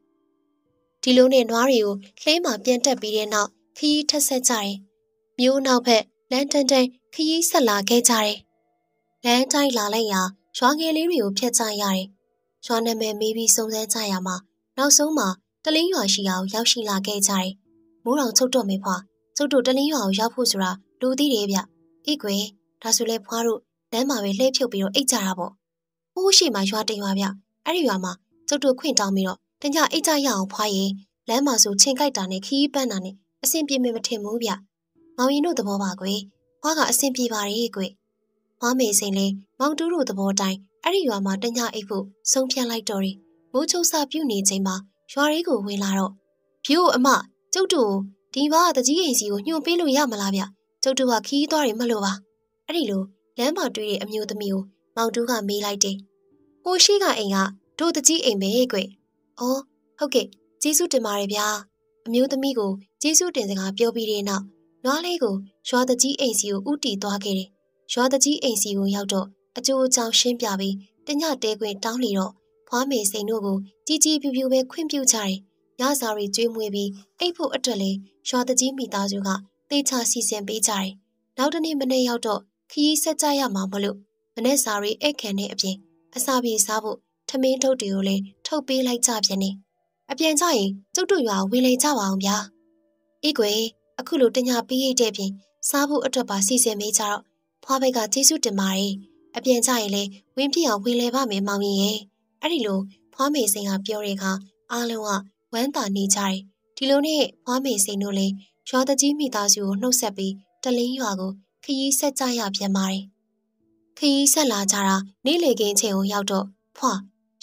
ဒီလိုနဲ့နွားတွေကိုလှဲမှပြန်တက်ပြီးတဲ့နောက်ခရီးထက်ဆက်ကြတယ်မျိုးနောက်ဘက်လမ်းတန်းတန်းခရီးဆက်လာခဲ့ကြတယ်လမ်းတိုင်းလာလိုက်ရာရွာငယ်လေးတွေကိုဖျက်ကြရတယ်ရွာနာမည်မေးပြီးစုံစမ်းကြရမှာနောက်ဆုံးမှာတလင်းရွာရှိအောင်ရောက်ရှိလာခဲ့ကြတယ်မိုးတော်ချုပ်တော့မေဖွာကျုပ်တို့တလင်းရွာကိုရောက်ဖို့ဆိုတာလူသိတယ်ဗျအေးကွယ်ဒါဆိုလဲဖွားတို့လမ်းမှာပဲလှည့်ဖြုတ်ပြီးတော့အိတ်ကြတာပေါ့ဟိုးရှိမှရွာတင်ရွာဗျအဲ့ဒီရွာမှာကျုပ်တို့ခွင့်တောင်းပြီးတော့ တညအိတ်ကြရအောင်ဖွားရင်လမ်းမှာဆိုချင်းကြိုက်တာနဲ့ခီးပန်းတာနဲ့အဆင်ပြေမမထင်ဘူးဗျမောင်ရင်တို့သဘောပါကွယ်ဖွားကအဆင်ပြေပါရဲ့ကွယ်မမေစိန်လေးမောင်တူးတို့သဘောတိုင်းအဲ့ဒီရွာမှာတညအိတ်ဖို့ဆုံးဖြတ်လိုက်တော်ရီမိုးချုပ်စာပြုတ်နေချိန်မှာရွာလေးကိုဝင်လာတော့ဖြိုးအမကျုပ်တို့ဒီဘာတကြီးအိမ်စီကိုညှို့ပေးလို့ရမလားဗျကျုပ်တို့ကခီးသွားတယ်မလို့ပါအဲ့ဒီလိုလမ်းမှာတွေ့တဲ့အမျိုးသမီးကိုမောင်တူးကမေးလိုက်တယ်။ကိုရှိကအိမ်ကတို့တကြီးအိမ်ပဲကွ။ အော်ဟုတ်ကဲ့ကျေးဇူးတင်ပါတယ်ဗျာ။အမျိုးသမီးကိုကျေးဇူးတင်စကားပြောပြီးတဲ့နောက်နွားလေးကိုရွာတကြီးအိမ်စီကိုဥတီသွားခဲ့တယ်။ရွာတကြီးအိမ်စီကိုရောက်တော့အကျိုးအကြောင်းရှင်းပြပြီးတညတဲခွင်တောင်းလီတော့ဖွားမေစိန်တို့ကိုကြီးကြီးပြူပြူပဲခွင့်ပြုကြတယ်။ညစာတွေကျွေးမွေးပြီးအိတ်ဖို့အတွက်လေရွာတကြီးမိသားစုကတေချာစီစဉ်ပေးကြတယ်။နောက်တနေ့မနေ့ရောက်တော့ခရီးဆက်ကြရမှာမလို့မနေ့စာရီအိတ်ခံတဲ့အပြင်အစာပြေစားဖို့ထမင်းထုတ်တွေကိုလည်း ထုတ်ပေးလိုက်ကြပြန်နေ။အပြန်ကြရင်ကျုပ်တို့ရွာဝင်လေကြပါအောင်ဗျာ။အေးကွယ်အခုလိုတညာပေးရတဲ့ပြင်စားဖို့အတွက်ပါစီစဉ်ပေးကြတော့ဖွားဘက်ကကျေးဇူးတင်ပါတယ်။အပြန်ကြရင်လည်းဝင်းပြအောင်ဝင်လေပါမယ်မောင်ကြီးရဲ့။အဲ့ဒီလိုဖွားမေစိန်ကပြောတဲ့အခါအားလုံးကဝမ်းသာနေကြတယ်။ဒီလိုနဲ့ဖွားမေစိန်တို့လည်းရွာတကြီးမိသားစုကိုနှုတ်ဆက်ပြီးတလင်းရွာကိုခရီးဆက်ကြရပြန်ပါတယ်။ခရီးဆက်လာကြတာနေ့လေကင်းချိန်ကိုရောက်တော့ဖွာ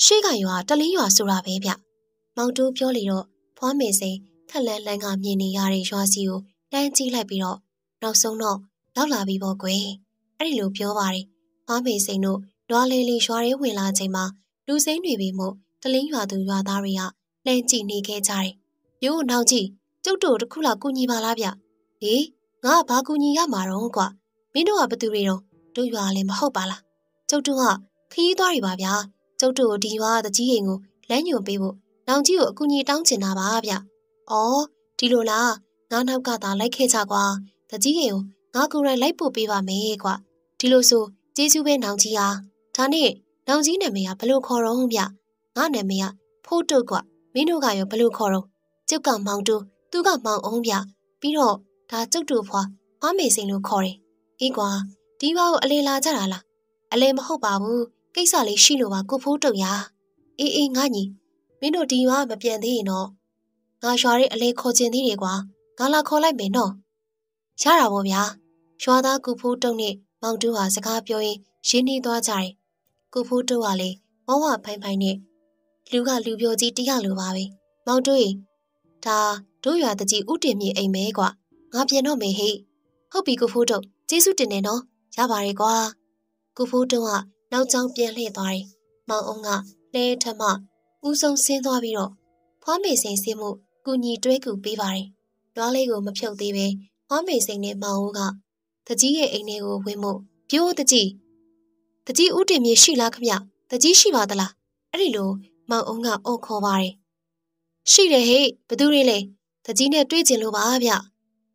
ရှေ့ကရွာတလင်းရွာဆိုတာပဲဗျ။မောင်တူပြောလေတော့ဖွားမေစိန်ခက်လန်းလန်းကမြင်နေရတဲ့ရွာစီကိုလမ်းကြည့်လိုက်ပြီးတော့နောက်ဆုံးတော့ရောက်လာပြီပေါ့ကွယ်။အဲ့ဒီလိုပြောပါတယ်။ဖွားမေစိန်တို့လွာလေးလေးရွာရဲဝင်လာချိန်မှာလူစိမ်းတွေပြီးမို့တလင်းရွာသူရွာသားတွေကလှမ်းကြည့်နေခဲ့ကြတယ်။ရိုးနောက်ကြည့်ကျုပ်တို့တခုလောက်ကူညီပါလားဗျ။ဟေးငါဘာကူညီရမှာတော့ကွာ။မင်းတို့ကဘသူတွေတော့တို့ရွာလည်းမဟုတ်ပါလား။ကျုပ်တို့ကခရီးသွားတွေပါဗျာ။ ကျုပ်တို့ဒီရွာတကြီးအိမ်ကိုလမ်းညွန်ပေးဖို့နောင်ကြီးကိုအကူအညီတောင်းချင်တာပါဗျ။အော်ဒီလိုလားငါနောက်ကသာလိုက်ခဲ့ကြကွာ။တကြီးအိမ်ကိုငါကိုယ်တိုင်လိုက်ပို့ပေးပါမယ်ကွာ။ဒီလိုဆိုကျေးဇူးပဲနောင်ကြီးဟာဒါနဲ့နောင်ကြီးနာမည်ကဘလို့ခေါ်တော့ဗျ။ငါနာမည်ကဖိုးတုတ်ကွာမင်းတို့ကရောဘလို့ခေါ်တော့ကျုပ်ကမောင်တူသူကမောင်အောင်ဗျပြီးတော့ဒါကျုပ်တို့ဖွာဖွားမေစိန်လို့ခေါ်တယ်အေးကွာဒီဘာကိုအလေလာကြတာလားအလေမဟုတ်ပါဘူး ကိစ္စလေးရှိလို့ပါကိုဖိုးတုတ်ရအေးအေးငါညီမင်းတို့ဒီရွာမပြန်သေးရင်တော့ငါရွာရဲ့အလေခေါ်ခြင်းသေးတယ်ကွာငါလာခေါ်လိုက်မယ်နော်ရတာပေါ့ဗျာရွာသားကိုဖိုးတုတ်နဲ့မောင်တူဟာစကားပြောရင်းရင်းနှီးသွားကြတယ်ကိုဖိုးတုတ်ကလည်းဝဝဖိုင်ဖိုင်နဲ့လူကလူပြောကြီးတရလိုပါပဲမောင်တူရင်ဒါတို့ရွာတကြီးဥတင်မြေအိမ်မဲကွာငါပြန်တော့မယ်ဟိဟုတ်ပြီကိုဖိုးတုတ်ကျေးဇူးတင်တယ်နော်ရပါတယ်ကွာကိုဖိုးတုတ်က နောက်ကျောင်းပြန်လှည့်သွားတယ်မောင်အောင်ကလဲထမဦးဆုံးဆင်းသွားပြီးတော့ဖွားမေစိန်ဆင်းမှုကုညီတွဲကူပေးပါတယ်လွားလေးကိုမဖြုတ်သေးပဲဖွားမေစိန်နဲ့မောင်ဦးကတကြီးရဲ့အိမ်ထဲကိုဝင်မှုပြိုးတကြီးတကြီးဥတင်မြေရှိလားခမတကြီးရှိပါသလားအဲ့ဒီလိုမောင်အောင်ကအော်ခေါ်ပါတယ်ရှိတယ်ဟေ့ဘသူတွေလဲတကြီးနဲ့တွေ့ကျင်လို့ပါဗျ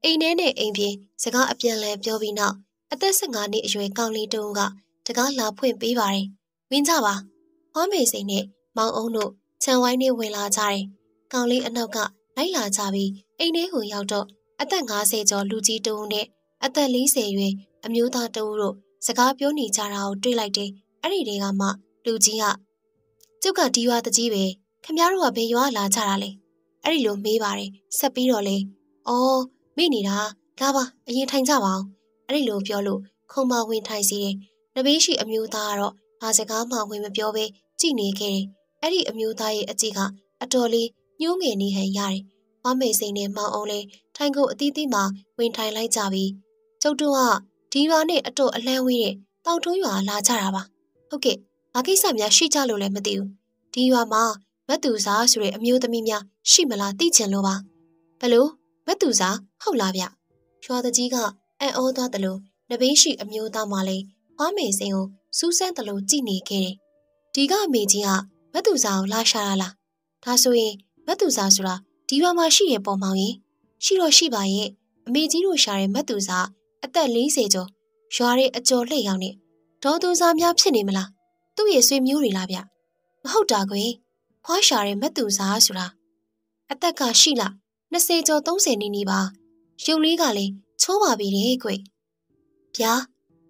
အိမ်ထဲနဲ့အိမ်ပြင်စကားအပြန်လည်ပြောပြီးနောက်အသက်15နှစ်အရွယ်ကောင်းလေးတုံးက တကားလာဖွင့်ပေးပါတယ်ဝင်ကြပါဟောမေစိန်နဲ့မောင်အုံးတို့ခြံဝိုင်းနဲ့ဝင်လာကြတယ်ကောင်းလေးအနောက်ကလိုက်လာကြပြီးအိမ်ထဲကိုရောက်တော့အသက်50ကျော်လူကြီးတုံးနဲ့အသက်40ရွယ်အမျိုးသားတုံးတို့စကားပြောနေကြတာကိုတွေ့လိုက်တယ်အဲ့ဒီတွေကမှလူကြီးကကျုပ်ကဒီရွာတကြီးပဲခမတို့ကဘယ်ရွာလာကြတာလဲအဲ့ဒီလိုမေးပါတယ်ဆက်ပြီးတော့လေအော်မိနေတာဒါပါအရင်ထိုင်ကြပါအောင်အဲ့ဒီလိုပြောလို့ခုံမဝင်ထိုင်စီတယ် နဘေးရှိအမျိုးသားကတော့ဘာစကားမှဝင်မပြောဘဲကြည်နေခဲ့တယ်အဲ့ဒီအမျိုးသားရဲ့အကြည့်ကအတော်လေးညှိုးငယ်နေဟန်ရတယ်မမေစိန်နဲ့မောင်အောင်လေးထိုင်ကိုအသီးသီးမှဝင်ထိုင်လိုက်ကြပြီကျုပ်တို့ကဒီရွာနဲ့အတော်အလန်းဝေးတဲ့တောင်တွင်းရွာလာကြတာပါဟုတ်ကဲ့ဘာကိစ္စများရှိကြလို့လည်းမသိဘူးဒီရွာမှာမတ်သူစားဆိုတဲ့အမျိုးသမီးများရှိမလားသိချင်လို့ပါဘလို့မတ်သူစားဟုတ်လားဗျရွာတကြီးကအံ့ဩသွားတယ်လို့နဘေးရှိအမျိုးသားမှလည်း ဖွားမေစင်ကိုစူးစမ်းတယ်လို့ကြည်နေခဲ့တယ်ဒီကအမေကြီးကမတ်သူစားကိုလာရှာရလားဒါဆိုရင်မတ်သူစားဆိုတာဒီရွာမှာရှိရပေါ်မောင်ရင်ရှိတော့ရှိပါရဲ့အမေကြီးတို့ရှာတဲ့မတ်သူစားအသက်40ကျော်ရွာရဲ့အကျော်လှည့်ရောက်နေဒေါ်သူစားများဖြစ်နေမလားသူ့ရဲ့ဆွေမျိုးတွေလားဗျမဟုတ်တာကွယ်ဖွားရှာတဲ့မတ်သူစားဆိုတာအသက်ကရှိလား20ကျော်30နီးနီးပါရုပ်လေးကလည်းချိုးပါပြီတဲ့ကွဗျာ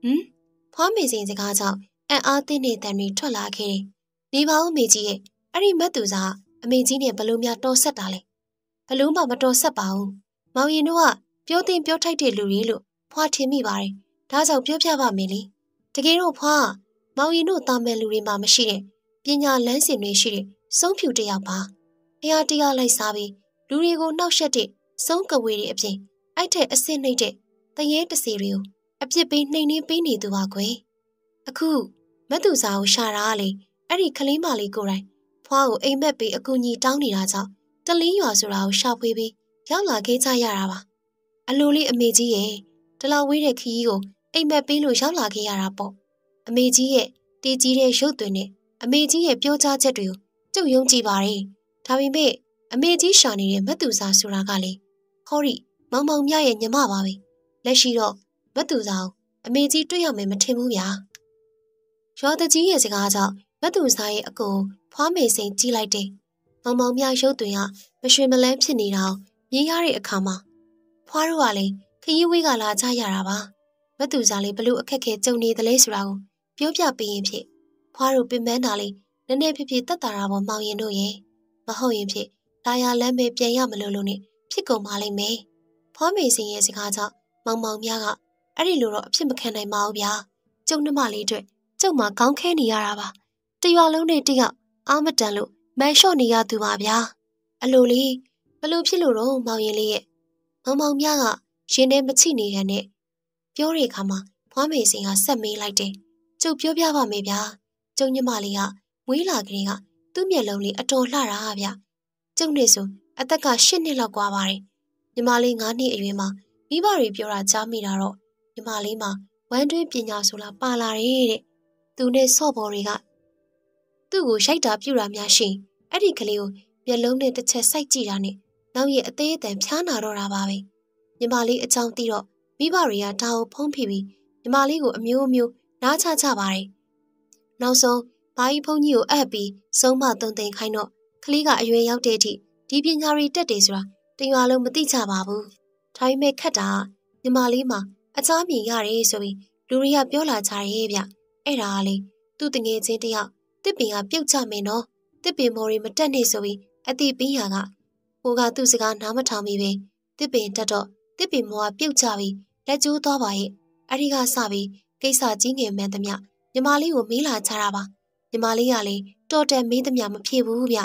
ဟမ် ဖွားမေစင်စကားကြောင့်အံ့အားသင့်တဲ့တန်တွေထွက်လာခဲ့တယ်နေပါဦးမေကြီးရဲ့အဲ့ဒီမတ်သူစားအမေကြီးနဲ့ဘလို့များတော်ဆက်တာလဲဘလို့မှမတော်ဆက်ပါဘူးမောင်ရင်တို့ကပြောတင်ပြောထိုက်တဲ့လူတွေလို့ဖွားထင်မိပါတယ်ဒါကြောင့်ပြောပြပါမယ်လေတကယ်တော့ဖွားမောင်ရင်တို့တာမယ်လူတွေမှမရှိတဲ့ပညာလန်းစင်တွေရှိတဲ့စုံဖြူတယောက်ပါအရာတရားလိုက်စားပြီးလူတွေကိုနှောက်ယှက်တဲ့စုံကဝေတွေအပြင်အဲ့ထက်အဆင့်နှိမ့်တဲ့တရေတစီတွေကို အပြစ်ပေးနှိမ်နှင်းပေးနေသူပါကွယ်အခုမတ်သူစာကိုရှာတာလေအဲ့ဒီကလေးမလေးကိုယ်တိုင်ဖွားကိုအိမ်မက်ပေးအကူကြီးတောင်းနေတာကြောင့်တလင်းရွာဆိုတာကိုရှာဖွေပြီးရောက်လာခဲ့ကြရတာပါအလိုလေးအမေကြီးရဲ့တလာဝေးတဲ့ခီးကိုအိမ်မက်ပေးလို့ရောက်လာခဲ့ရတာပေါ့အမေကြီးရဲ့တည်ကြီးတဲ့ရုပ်သွင်းနဲ့အမေကြီးရဲ့ပြောကြားချက်တွေကိုကျုပ်ယုံကြည်ပါတယ်ဒါပေမဲ့အမေကြီးရှာနေတဲ့မတ်သူစာဆိုတာကလေဟောရီမောင်မောင်မြရဲ့ညီမပါပဲလက်ရှိတော့ မတ်သူစာကိုအမေကြီးတွေ့ရမယ်မထင်ဘူးဗျာရွာတကြီးရဲ့စကားကြောင့်မတ်သူစာရဲ့အကိုဖွားမေစိန်ကြီးလိုက်တယ်မောင်မောင်မြရုပ်သွင်းကမရွှေမလန်းဖြစ်နေတာကိုမြင်ရတဲ့အခါမှာဖွားတို့ကလည်းခရီးဝေးကလာကြရတာပါမတ်သူစာလေးဘလို့အခက်ခဲကြုံနေသလဲဆိုတာကိုပြောပြပေးရင်ဖြစ်ဖွားတို့ပင်ပန်းတာလေးနည်းနည်းဖြစ်ဖြစ်တက်တာတာပေါ်မောင်ရင်တို့ရဲ့မဟုတ်ရင်ဖြစ်လာရလမ်းမေပြန်ရမလို့လို့နဲ့ဖြစ်ကုန်ပါလိမ့်မယ်ဖွားမေစင်ရဲ့စကားကြောင့်မောင်မောင်များက အဲ့ဒီလိုတော့အဖြစ်မခံနိုင်ပါဘူးဗျာကျုံနှမလေးအတွက်ကျုံမှာခေါင်းခဲနေရတာပါတရွာလုံးနဲ့တယောက်အာမတန်လို့မန်လျှော့နေရသူပါဗျာအလိုလေးဘလို့ဖြစ်လို့တော့မောင်ရင်လေးရဲ့မောင်မောင်များကရင်ထဲမချိနေတဲ့နဲ့ပြောတဲ့အခါမှာဖွားမေစင်ကဆက်မေးလိုက်တယ်ကျုပ်ပြောပြပါမယ်ဗျာကျုံညမလေးကမွေးလာကလေးကသူ့မျက်လုံးလေးအတော်လှတာဗျကျုံနေဆိုအသက်က၈နှစ်လောက်กว่าပါတယ်ညီမလေး9နှစ်အရွယ်မှာမိဘတွေပြောတာကြားမိတာတော့ ညီမလေးမှာဝမ်းတွင်းပညာဆိုလာပါလာတယ်တဲ့သူနဲ့ဆော့ဘော်တွေကသူ့ကိုရိုက်တာပြူတာများရှင်အဲ့ဒီကလေးကိုမျက်လုံးနဲ့တစ်ချက်စိုက်ကြည့်တာနဲ့နောက်ရဲ့အသေးအတန်ဖျားနာတော့တာပါပဲညီမလေးအကြောင်းသိတော့မိဘတွေကဒါကိုဖုံးဖိပြီးညီမလေးကိုအမျိုးမျိုးနားချကြပါတယ်နောက်ဆုံးဘာကြီးဖုန်းကြီးကိုအပ်ပြီးဆုံးမသွန်သင်ခိုင်းတော့ကလေးကအရွယ်ရောက်တဲ့အထိဒီပညာတွေတက်တယ်ဆိုတာတရွာလုံးမသိကြပါဘူး။ဒါပေမဲ့ခက်တာညီမလေးမှာ အချားမြင်ရတယ်ဆိုပြီးလူတွေကပြောလာကြရဲ့ဗျ။အဲ့ဒါကလေသူ့တငယ်ချင်းတယောက်တစ်ပင်ကပြုတ်ကြမယ်နော်။တစ်ပင်မော်ရီမတက်နေဆိုပြီးအတိပင်းဟာကဟိုကသူ့စကားနားမထောင်မိပဲတစ်ပင်တက်တော့တစ်ပင်မော်ကပြုတ်ကြပြီးလက်ကျိုးသွားပါရဲ့။အဲ့ဒီကစပြီးကိစ္စကြီးငယ်မှန်သမျှညီမလေးကိုမေးလာကြတာပါ။ညီမလေးကလေတော်တယ်မေးသမျှမဖြစ်ဘူးဗျ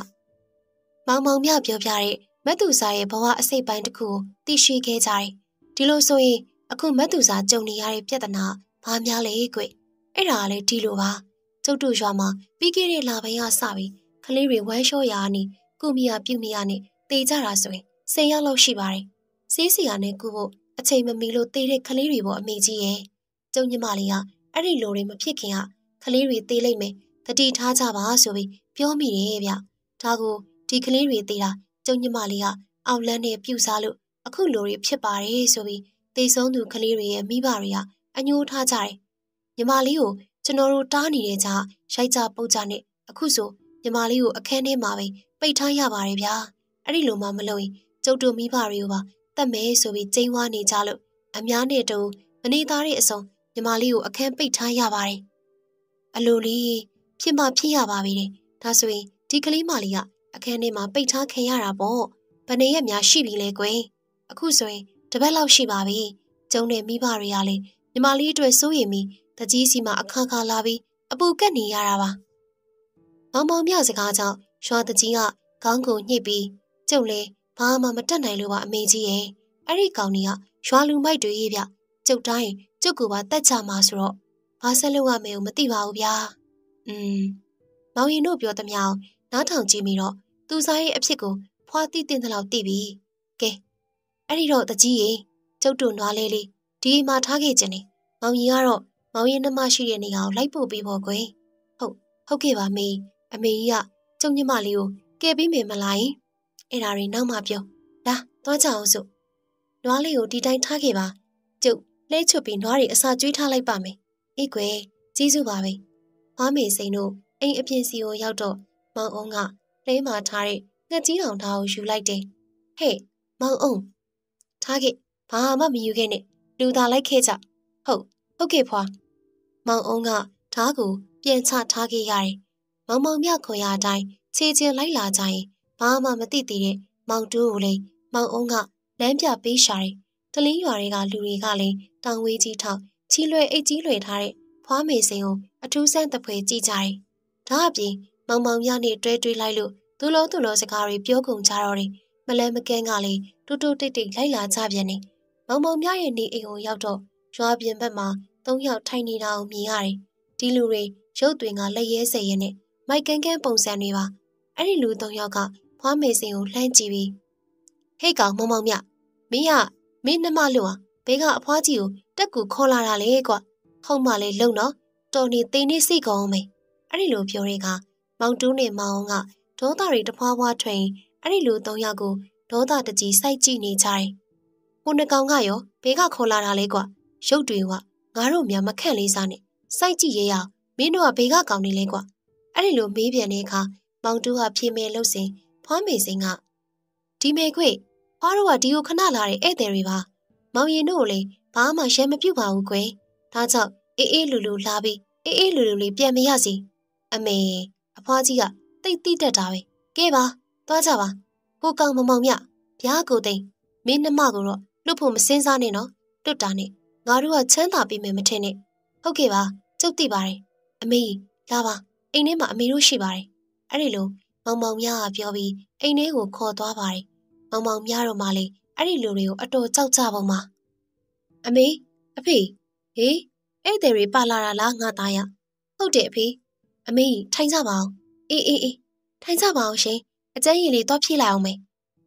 ။မောင်မောင်မြပြောပြတဲ့မတ်သူစာရဲ့ဘဝအစိတ်ပိုင်းတစ်ခုကိုသိရှိခဲ့ကြတယ်။ဒီလိုဆိုရင် အခုမတ်သူစာကြုံနေရတဲ့ပြဿနာဘာများလဲကွ။အဲ့ဒါကလည်းဒီလိုပါ။ကျုပ်တို့ရွာမှာပြီးခဲ့တဲ့လပိုင်းကစပြီးကလေးတွေဝမ်းလျှော့ရာနေကုမီယာပြုတ်မီယာနဲ့တေကြတာဆိုရင်၁၀ရောက်လောက်ရှိပါတယ်။စေးစီယာနဲ့ကုဖို့အချိန်မမီလို့တေတဲ့ကလေးတွေပေါ်အမေကြီးရဲ့။ကျုံညီမလေးကအဲ့ဒီလိုတွေမဖြစ်ခင်ကကလေးတွေတေးလိုက်မယ်။တတိထားကြပါဆိုပြီးပြောမိတယ်ဗျ။ဒါကိုဒီကလေးတွေတေးတာကျုံညီမလေးကအောက်လန်းနဲ့ပြူစားလို့အခုလိုတွေဖြစ်ပါတယ်ဆိုပြီး တေဆုံးသူကလေးတွေရဲ့မိဘတွေကအညိုးထားကြတယ်။ညီမလေးကိုကျွန်တော်တို့တားနေတဲ့ကြားရိုက်ကြပုတ်ကြနဲ့အခုဆိုညီမလေးကိုအခန်းထဲမှာပဲပိတ်ထားရပါတယ်ဗျာ။အဲ့ဒီလိုမှမလုပ်ရင်ကျုပ်တို့မိဘတွေကိုပါတတ်မယ်ဆိုပြီးကျင်းဝါနေကြလို့အများနဲ့တူမနေသားတဲ့အစုံညီမလေးကိုအခန်းပိတ်ထားရပါတယ်။အလိုလေးဖြစ်မှဖြစ်ရပါပြီတဲ့။ဒါဆိုရင်ဒီကလေးမလေးကအခန်းထဲမှာပိတ်ထားခံရတာပေါ့ဘယ်နေရက်များရှိပြီလဲကွယ်အခုဆိုရင် တပတ်လောက်ရှိပါပြီကျုံတဲ့မိဘတွေကလည်းညီမလေးအတွက်စိုးရိမ်ပြီးတကြီးစီမှာအခါခါလာပြီးအပူကက်နေရတာပါမောင်မောင်မြစကားကြောင့်ရွာတကြီးကခေါင်းကိုညှစ်ပြီးကျုံလဲဘာမှမတက်နိုင်လို့ပါအမေကြီးရဲ့အဲ့ဒီကောင်ကြီးကရွာလူမိုက်တွေရေးဗျကျုပ်တိုင်းကျုပ်ကပါတက်ချမှာဆိုတော့ဘာဆက်လုပ်ရမယ်ကိုမသိပါဘူးဗျာอืมမောင်ရင်တို့ပြောသမျှနားထောင်ကြည့်ပြီးတော့သူစားရဲ့အဖြစ်ကိုဖွာတိတင်တဲ့လောက်သိပြီကဲ အဲ့ဒီတော့တကြီးရေကျုပ်တို့နွားလေးလေးဒီမှာထားခဲ့ခြင်းနေမောင်ကြီးကတော့မောင်ရင်နှမရှိတဲ့နေရာကိုလိုက်ပို့ပေးဖို့ကွယ်ဟုတ်ဟုတ်ကဲ့ပါမေအမေကြီးကကျုံညမလေးကိုကဲပြီးမေမလားရင်အဲ့ဒါတွေနောက်မှပြောလာသွားကြအောင်စို့နွားလေးကိုဒီတိုင်းထားခဲ့ပါကျုပ်လဲချွတ်ပြီးနွားတွေအစာကျွေးထားလိုက်ပါမယ်အေးကွယ်ကြီးစုပါပဲဟွားမေစိန်တို့အိမ်အပြင်စီကိုရောက်တော့မောင်အောင်ကလဲမာထားတဲ့ငှက်ကြီးတောင်ထားကိုယူလိုက်တယ်ဟဲ့မောင်အောင် ထားခဲ့ဘာမှမယူခဲ့နဲ့လူသာလိုက်ခဲ့ကြဟုတ်ဟုတ်ကဲ့ဖွာမောင်အောင်ကဓားကိုပြန်ချထားခဲ့ရတယ်မောင်မောင်မြခွန်ရအတိုင်းခြေချင်းလိုက်လာကြရင်ဘာမှမသိသေးတဲ့မောင်တူးကိုလည်းမောင်အောင်ကလမ်းပြပေးရှာတယ်တလင်းရွာတွေကလူတွေကလည်းတောင်ဝေးကြီးထောက်ချီလွယ်အိတ်ကြီးလွယ်ထားတဲ့ဖွားမေစိန်ကိုအထူးဆန်းတပွဲကြည့်ကြတယ်ဒါအပြင်မောင်မောင်မြနဲ့တွဲတွဲလိုက်လို့သူလောသူလောစကားတွေပြောကုန်ကြတော့တယ် မလဲမကန်းကလည်းတူတူတိတ်တိတ်လိုက်လာကြပြန်နေမောင်မောင်မြရဲ့နေအိမ်ကိုရောက်တော့ရွာပြင်ဘက်မှာသုံးယောက်ထိုင်နေတာကိုမြင်ရတယ်ဒီလူတွေရုပ်သွင်းကလက်ရဲစေရင်နဲ့မိုက်ကန်းကန်းပုံစံတွေပါအဲ့ဒီလူသုံးယောက်ကဖွားမေစင်ကိုလှမ်းကြည့်ပြီးဟေ့ကောင်မောင်မောင်မြမင်းကမင်းနှမလို့ဟာဘေးကအဖွားကြီးကိုတက်ကူခေါ်လာတာလေကွဟုတ်မှလေလုံတော့တော်နေသိနေစိတ်ကောင်းမယ်အဲ့ဒီလိုပြောတဲ့အခါမောင်တူးနဲ့မောင်အောင်ကဒေါသတွေတဖွာဖွာထွင် အဲ့ဒီလိုသုံးယောက်ကိုဒေါသတကြီးစိုက်ကြည့်နေကြတယ်။ဟိုနှကောင်ကရောဘေးကခေါ်လာတာလေကွရုပ်တွေကငါတို့များမခန့်လေးစားနဲ့စိုက်ကြည့်ရရမင်းတို့ကဘေးကကောင်းနေလေကွအဲ့ဒီလိုမေးပြန်တဲ့အခါမောင်တူးကဖြေမဲလို့စင်ဖွားမေစင်ကဒီမေခွေဖွားတို့ကဒီကိုခဏလာတဲ့ဧည့်သည်တွေပါမောင်ရင်တို့ကိုလေဘာမှရှဲမပြုတ်ပါဘူးကွယ်ဒါကြောင့်အေးအေးလူလူလာပြီးအေးအေးလူလူလေးပြန်မရစီအမေအဖွားကြီးကတိတ်တိတတ်တာပဲကဲပါ သွားကြပါကိုကောင်မမောင်မြဗျာကိုသိမ့်မင်းနှမကိုတော့လွတ်ဖို့မစင်းစားနဲ့နော်လွတ်တာနဲ့ငါတို့ကချမ်းသာပြီးမယ်မထင်နဲ့ဟုတ်ကဲ့ပါကျုပ်သိပါတယ်အမေလာပါအိမ်ထဲမှာအမေတို့ရှိပါတယ်အဲ့ဒီလိုမောင်မောင်မြကပြောပြီးအိမ်ထဲကိုခေါ်သွားပါတယ်မောင်မောင်မြတို့မှလေအဲ့ဒီလူတွေကိုအတော်ကြောက်ကြပုံပါအမေအဖေဟေးဧည့်သည်တွေပါလာတာလားငါသားရဟုတ်တယ်အဖေအမေထိုင်ကြပါအောင်အေးအေးအေးထိုင်ကြပါအောင်ရှင် အကျန်းရည်လေးတော့ဖြည့်လိုက်အောင်မေ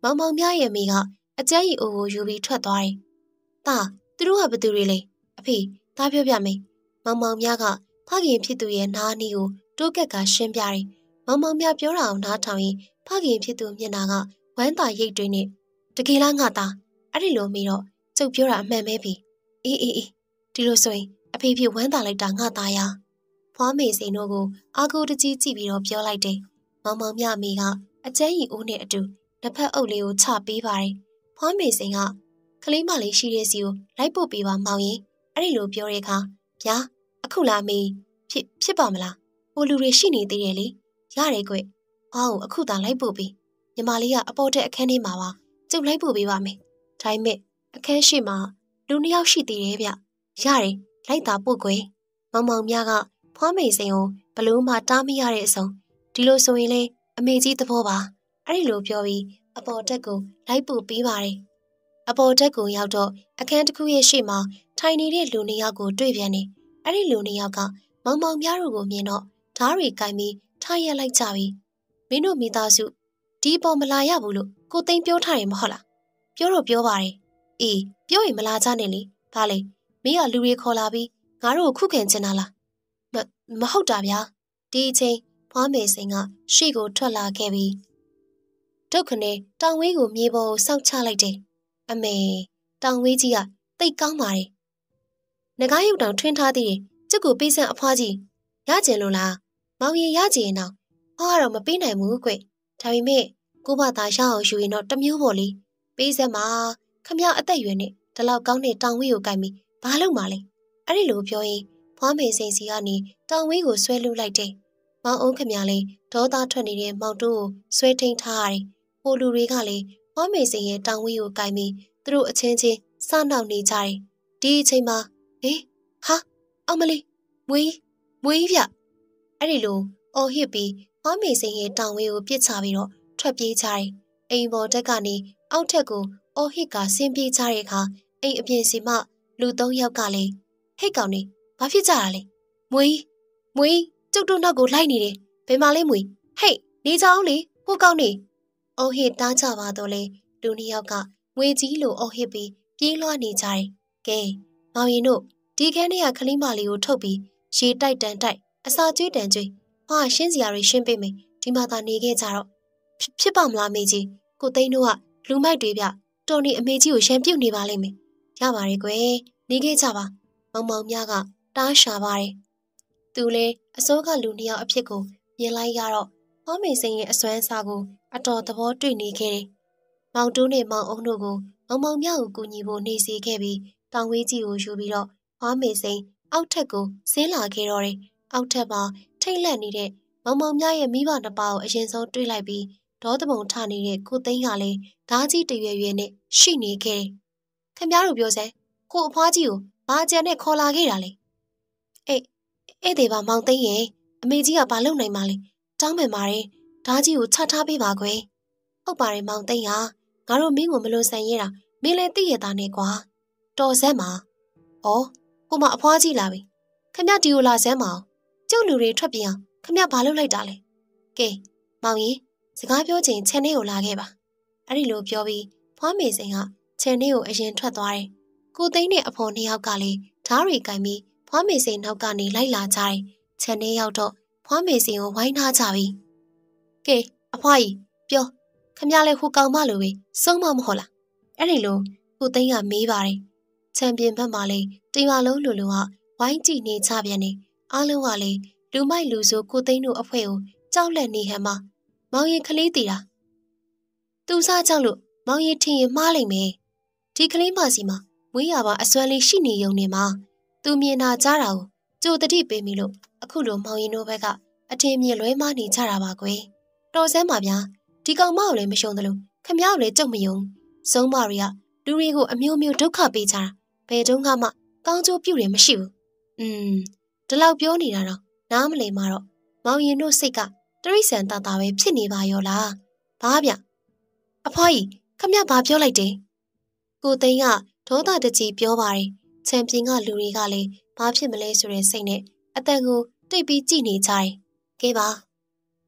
မောင်မောင်မြရဲ့မိကအကျန်းရည်အိုကိုယူပြီးထွက်သွားတယ်။တာသူတို့ကဘသူတွေလဲအဖေသားပြောပြမေမောင်မောင်မြကဖခင်ဖြစ်သူရဲ့နားနီးကိုတိုးကက်ကရှင်းပြတယ်။မောင်မောင်မြပြောတာအောင်နားထောင်ရင်ဖခင်ဖြစ်သူမျက်နာကဝမ်းသာရိတ်တွေနဲ့တကယ်လားငါသားအဲ့ဒီလိုမိတော့ကျုပ်ပြောတာအမှန်ပဲပြီအေးအေးအေးဒီလိုဆိုရင်အဖေဖြစ်ဝမ်းသာလိုက်တာငါသားရဖွားမေစိန်တို့ကိုအာကိုတကြီးကြည့်ပြီးတော့ပြောလိုက်တယ်မောင်မောင်မြမိက အကျန်းရီအိုးနဲ့အတူလက်ဖက်အုပ်လေးကိုချပေးပါတယ်ဖွားမေစိန်ကကလေးမလေးရှိတဲ့စီကိုလိုက်ပို့ပေးပါမောင်ရင်အဲ့ဒီလိုပြောတဲ့အခါဗျာအခုလားမေဖြစ်ဖြစ်ပါမလားဟိုလူတွေရှိနေသေးတယ်လေရတယ်ကွဟောအခုသာလိုက်ပို့ပေးညီမလေးကအပေါ်တဲ့အခန်းထဲမှာပါကျုပ်လိုက်ပို့ပေးပါမယ်ဒါပေမဲ့အခန်းရှိမှာလူနှစ်ယောက်ရှိသေးတယ်ဗျရတယ်လိုက်တာပို့ကွယ်မောင်မောင်မြကဖွားမေစိန်ကိုဘလို့မှတားမရတဲ့အဆုံးဒီလိုဆိုရင်လေ အမေကြီးသဘောပါအဲ့ဒီလိုပြောပြီးအပေါ်တက်ကိုလိုက်ပို့ပေးပါတယ်အပေါ်တက်ကိုရောက်တော့အခန်းတစ်ခုရဲ့ရှေ့မှာထိုင်နေတဲ့လူနှစ်ယောက်ကိုတွေ့ပြန်နေအဲ့ဒီလူနှစ်ယောက်ကမောင်မောင်များတို့ကိုမြင်တော့ဓားတွေကင်ပြီးထားရက်လိုက်ကြပြီမင်းတို့မိသားစုဒီပေါ်မလာရဘူးလို့ကိုသိန်းပြောထားတယ်မဟုတ်လားပြောတော့ပြောပါတယ်အေးပြောရင်မလာကြနဲ့လေဒါလေမင်းကလူတွေခေါ်လာပြီးငါတို့ကိုခုခံချင်တာလားမမဟုတ်တာဗျာဒီအချိန် ဖွားမေစိန်ကရှေ့ကိုထွက်လာခဲ့ပြီးဒုက္ခနဲ့တောင်ဝေးကိုမြေပေါ်ကိုစောက်ချလိုက်တယ်အမေတောင်ဝေးကြီးကတိတ်ကောင်းပါတယ်ငကားရုပ်တောင်ထွင်းထားသေးတယ်ကျုပ်ကိုပေးစံအဖွားကြီးရကျင်လို့လားမောင်ရင်ရကျင်ရင်တော့ဟောကတော့မပေးနိုင်ဘူးကွဒါပေမဲ့ကိုမသာရအောင်ယူရင်တော့တမျိုးပေါ့လေပေးစံမှာခမရအသက်ရွယ်နဲ့ဒီလောက်ကောင်းတဲ့တောင်ဝေးကိုကင်ပြီးဘာလုပ်မှလဲအဲ့ဒီလိုပြောရင်ဖွားမေစိန်စီကနေတောင်ဝေးကိုဆွဲလုလိုက်တယ်။ မောင်အုံးခမလေးဒေါသထွက်နေတဲ့မောင်တိုးကိုဆွဲထိန်ထားရတယ်။ဟိုလူတွေကလည်းဖွားမေစိန်ရဲ့တောင်ဝေးကိုကင်ပြီးသူတို့အချင်းချင်းစနှောက်နေကြတယ်။ဒီအချိန်မှာဟေးဟာအောင်မလေးမွေးမွေးပြအဲ့ဒီလိုအော်ဟစ်ပြီးဖွားမေစိန်ရဲ့တောင်ဝေးကိုပြစ်ချပြီးတော့ထွက်ပြေးကြတယ်။အိမ်ပေါ်တက်ကနေအောက်ထက်ကိုအော်ဟစ်ကဆင်းပြေးကြတဲ့အခါအိမ်အပြင်စီမှလူသုံးယောက်ကလည်းဟိတ်ကောင်နေဘာဖြစ်ကြတာလဲမွေးမွေး ကျုပ်တို့နောက်ကိုလိုက်နေတယ်ဘယ်မှာလဲမွေးဟိတ်နေကြအောင်လေဟိုကောင်နေအော်ဟစ်တားကြပါတော့လေလူနှစ်ယောက်ကငွေကြီးလိုအော်ဟစ်ပြီးပြေးလွှားနေကြတယ်ကဲမောင်ရင်တို့ဒီခန်းထဲကခလိမလေးကိုထုတ်ပြီးရေတိုက်တန်တိုက်အစာကျွေးတန်ကျွေးဟာရှင်းစရာတွေရှင်းပေးမယ်ဒီမှာသာနေခဲ့ကြတော့ဖြစ်ပါမလားမေကြီးကိုသိန်းတို့ကလူမိုက်တွေဗျတော်နေအမေကြီးကိုရှမ်းပြုတ်နေပါလိမ့်မယ်ရပါတယ်ကွယ်နေခဲ့ကြပါမောင်မောင်မြကတားရှာပါတယ်။သူလည်း အစိုးကလူနှစ်ယောက်အဖြစ်ကိုမြင်လိုက်ရတော့ဟောမေစိန်ရဲ့အစွမ်းစားကိုအတော်သဘောတွေ့နေခဲ့တယ်။မောင်တူးနဲ့မောင်အုံးတို့ကိုမောင်မောင်မြကိုကူညီဖို့နေစီခဲ့ပြီးတောင်ဝေးကြီးကိုယူပြီးတော့ဟောမေစိန်အောက်ထက်ကိုဆင်းလာခဲ့တော့တယ်။အောက်ထက်မှာထိတ်လန့်နေတဲ့မောင်မောင်မြရဲ့မိဘနှစ်ပါးကိုအရင်ဆုံးတွေ့လိုက်ပြီးဒေါသပုံထနေတဲ့ကိုသိန်းကလည်းဓာကြီးတရွယ်ရွယ်နဲ့ရှိနေခဲ့တယ်။ခင်ဗျားတို့ပြောစမ်းကိုအဖွားကြီးကိုဘာကြံနဲ့ခေါ်လာခဲ့တာလဲအေး ဧည့်သည်ပါမောင်သိန်းရဲ့အမေကြီးကဘာလုပ်နိုင်မှာလဲတောင်းပန်ပါတယ်ဓာကြီးကိုချထားပေးပါကွယ်ဟုတ်ပါတယ်မောင်သိန်းဟာငါတို့မင်းကိုမလွန်ဆန်ရတာမင်းလည်းသိရတာနဲ့ကွာတော်စမ်းပါဩကိုမအဖွားကြီးလာပြီခမဒီကိုလာစမ်းပါအောင်ကျုပ်လူတွေထွက်ပြေးအောင်ခမဘာလုပ်လိုက်တာလဲကဲမောင်ကြီးစကားပြောချိန်ခြံထဲကိုလာခဲ့ပါအဲ့ဒီလိုပြောပြီးဖွားမေစိန်ကခြံထဲကိုအရင်ထွက်သွားတယ်ကိုသိန်းနဲ့အဖော်နှစ်ယောက်ကလည်းဓားတွေကင်ပြီး ဖွားမေစိန်နောက်ကနေလိုက်လာကြတယ်။ခြံထဲရောက်တော့ဖွားမေစိန်ကိုဝိုင်းထားကြပြီ။ကဲအဖွားကြီးပြောခမရလဲဟိုကောင်မလိုပဲစုံမမဟုတ်လား။အဲ့ဒီလိုကိုသိန်းကမေးပါတယ်။ချန်ပီယံဘက်မှာလည်းတရွာလုံးလူလူကဝိုင်းကြည့်နေကြပြန်နေအားလုံးကလည်းလူမိုက်လူဆိုကိုသိန်းတို့အဖွဲ့ကိုကြောက်လက်နေဟန်မှာမောင်ရင်ကလေးတီတာသူစားကြောက်လို့မောင်ရင်ထင်ရင်မှားလိမ့်မယ်ဒီကလေးမစီမှာမွေးရပါအစွမ်းလေးရှိနေုံနဲ့မှာ သူမြင်တာကြားတာကိုကြိုတတိပေးမိလို့အခုလိုမောင်ရင်တို့ဘက်ကအထင်မြင်လွဲမနေကြတာပါကွယ်တော်စမ်းပါဗျာဒီကောင်မကိုလည်းမရှုံးသလိုခမရောလည်းကြုံမယုံစုံမတွေကလူတွေကိုအမျိုးမျိုးဒုက္ခပေးကြတာဘယ်တုန်းကမှကောင်းကျိုးပြုတယ်မရှိဘူးอืมဒီလောက်ပြောနေတာတော့နားမလည်မှတော့မောင်ရင်တို့စိတ်ကတရိษံတာတာပဲဖြစ်နေပါရောလားဘာဗျအဖွားကြီးခမဘာပြောလိုက်တယ်ကိုသိန်းကဒေါသတကြီးပြောပါတယ် ချန်ပီယံကလူတွေကလည်းဘာဖြစ်မလဲဆိုတဲ့စိတ်နဲ့အတန်ကိုတိတ်ပြီးကြည့်နေကြတယ်ကဲပါ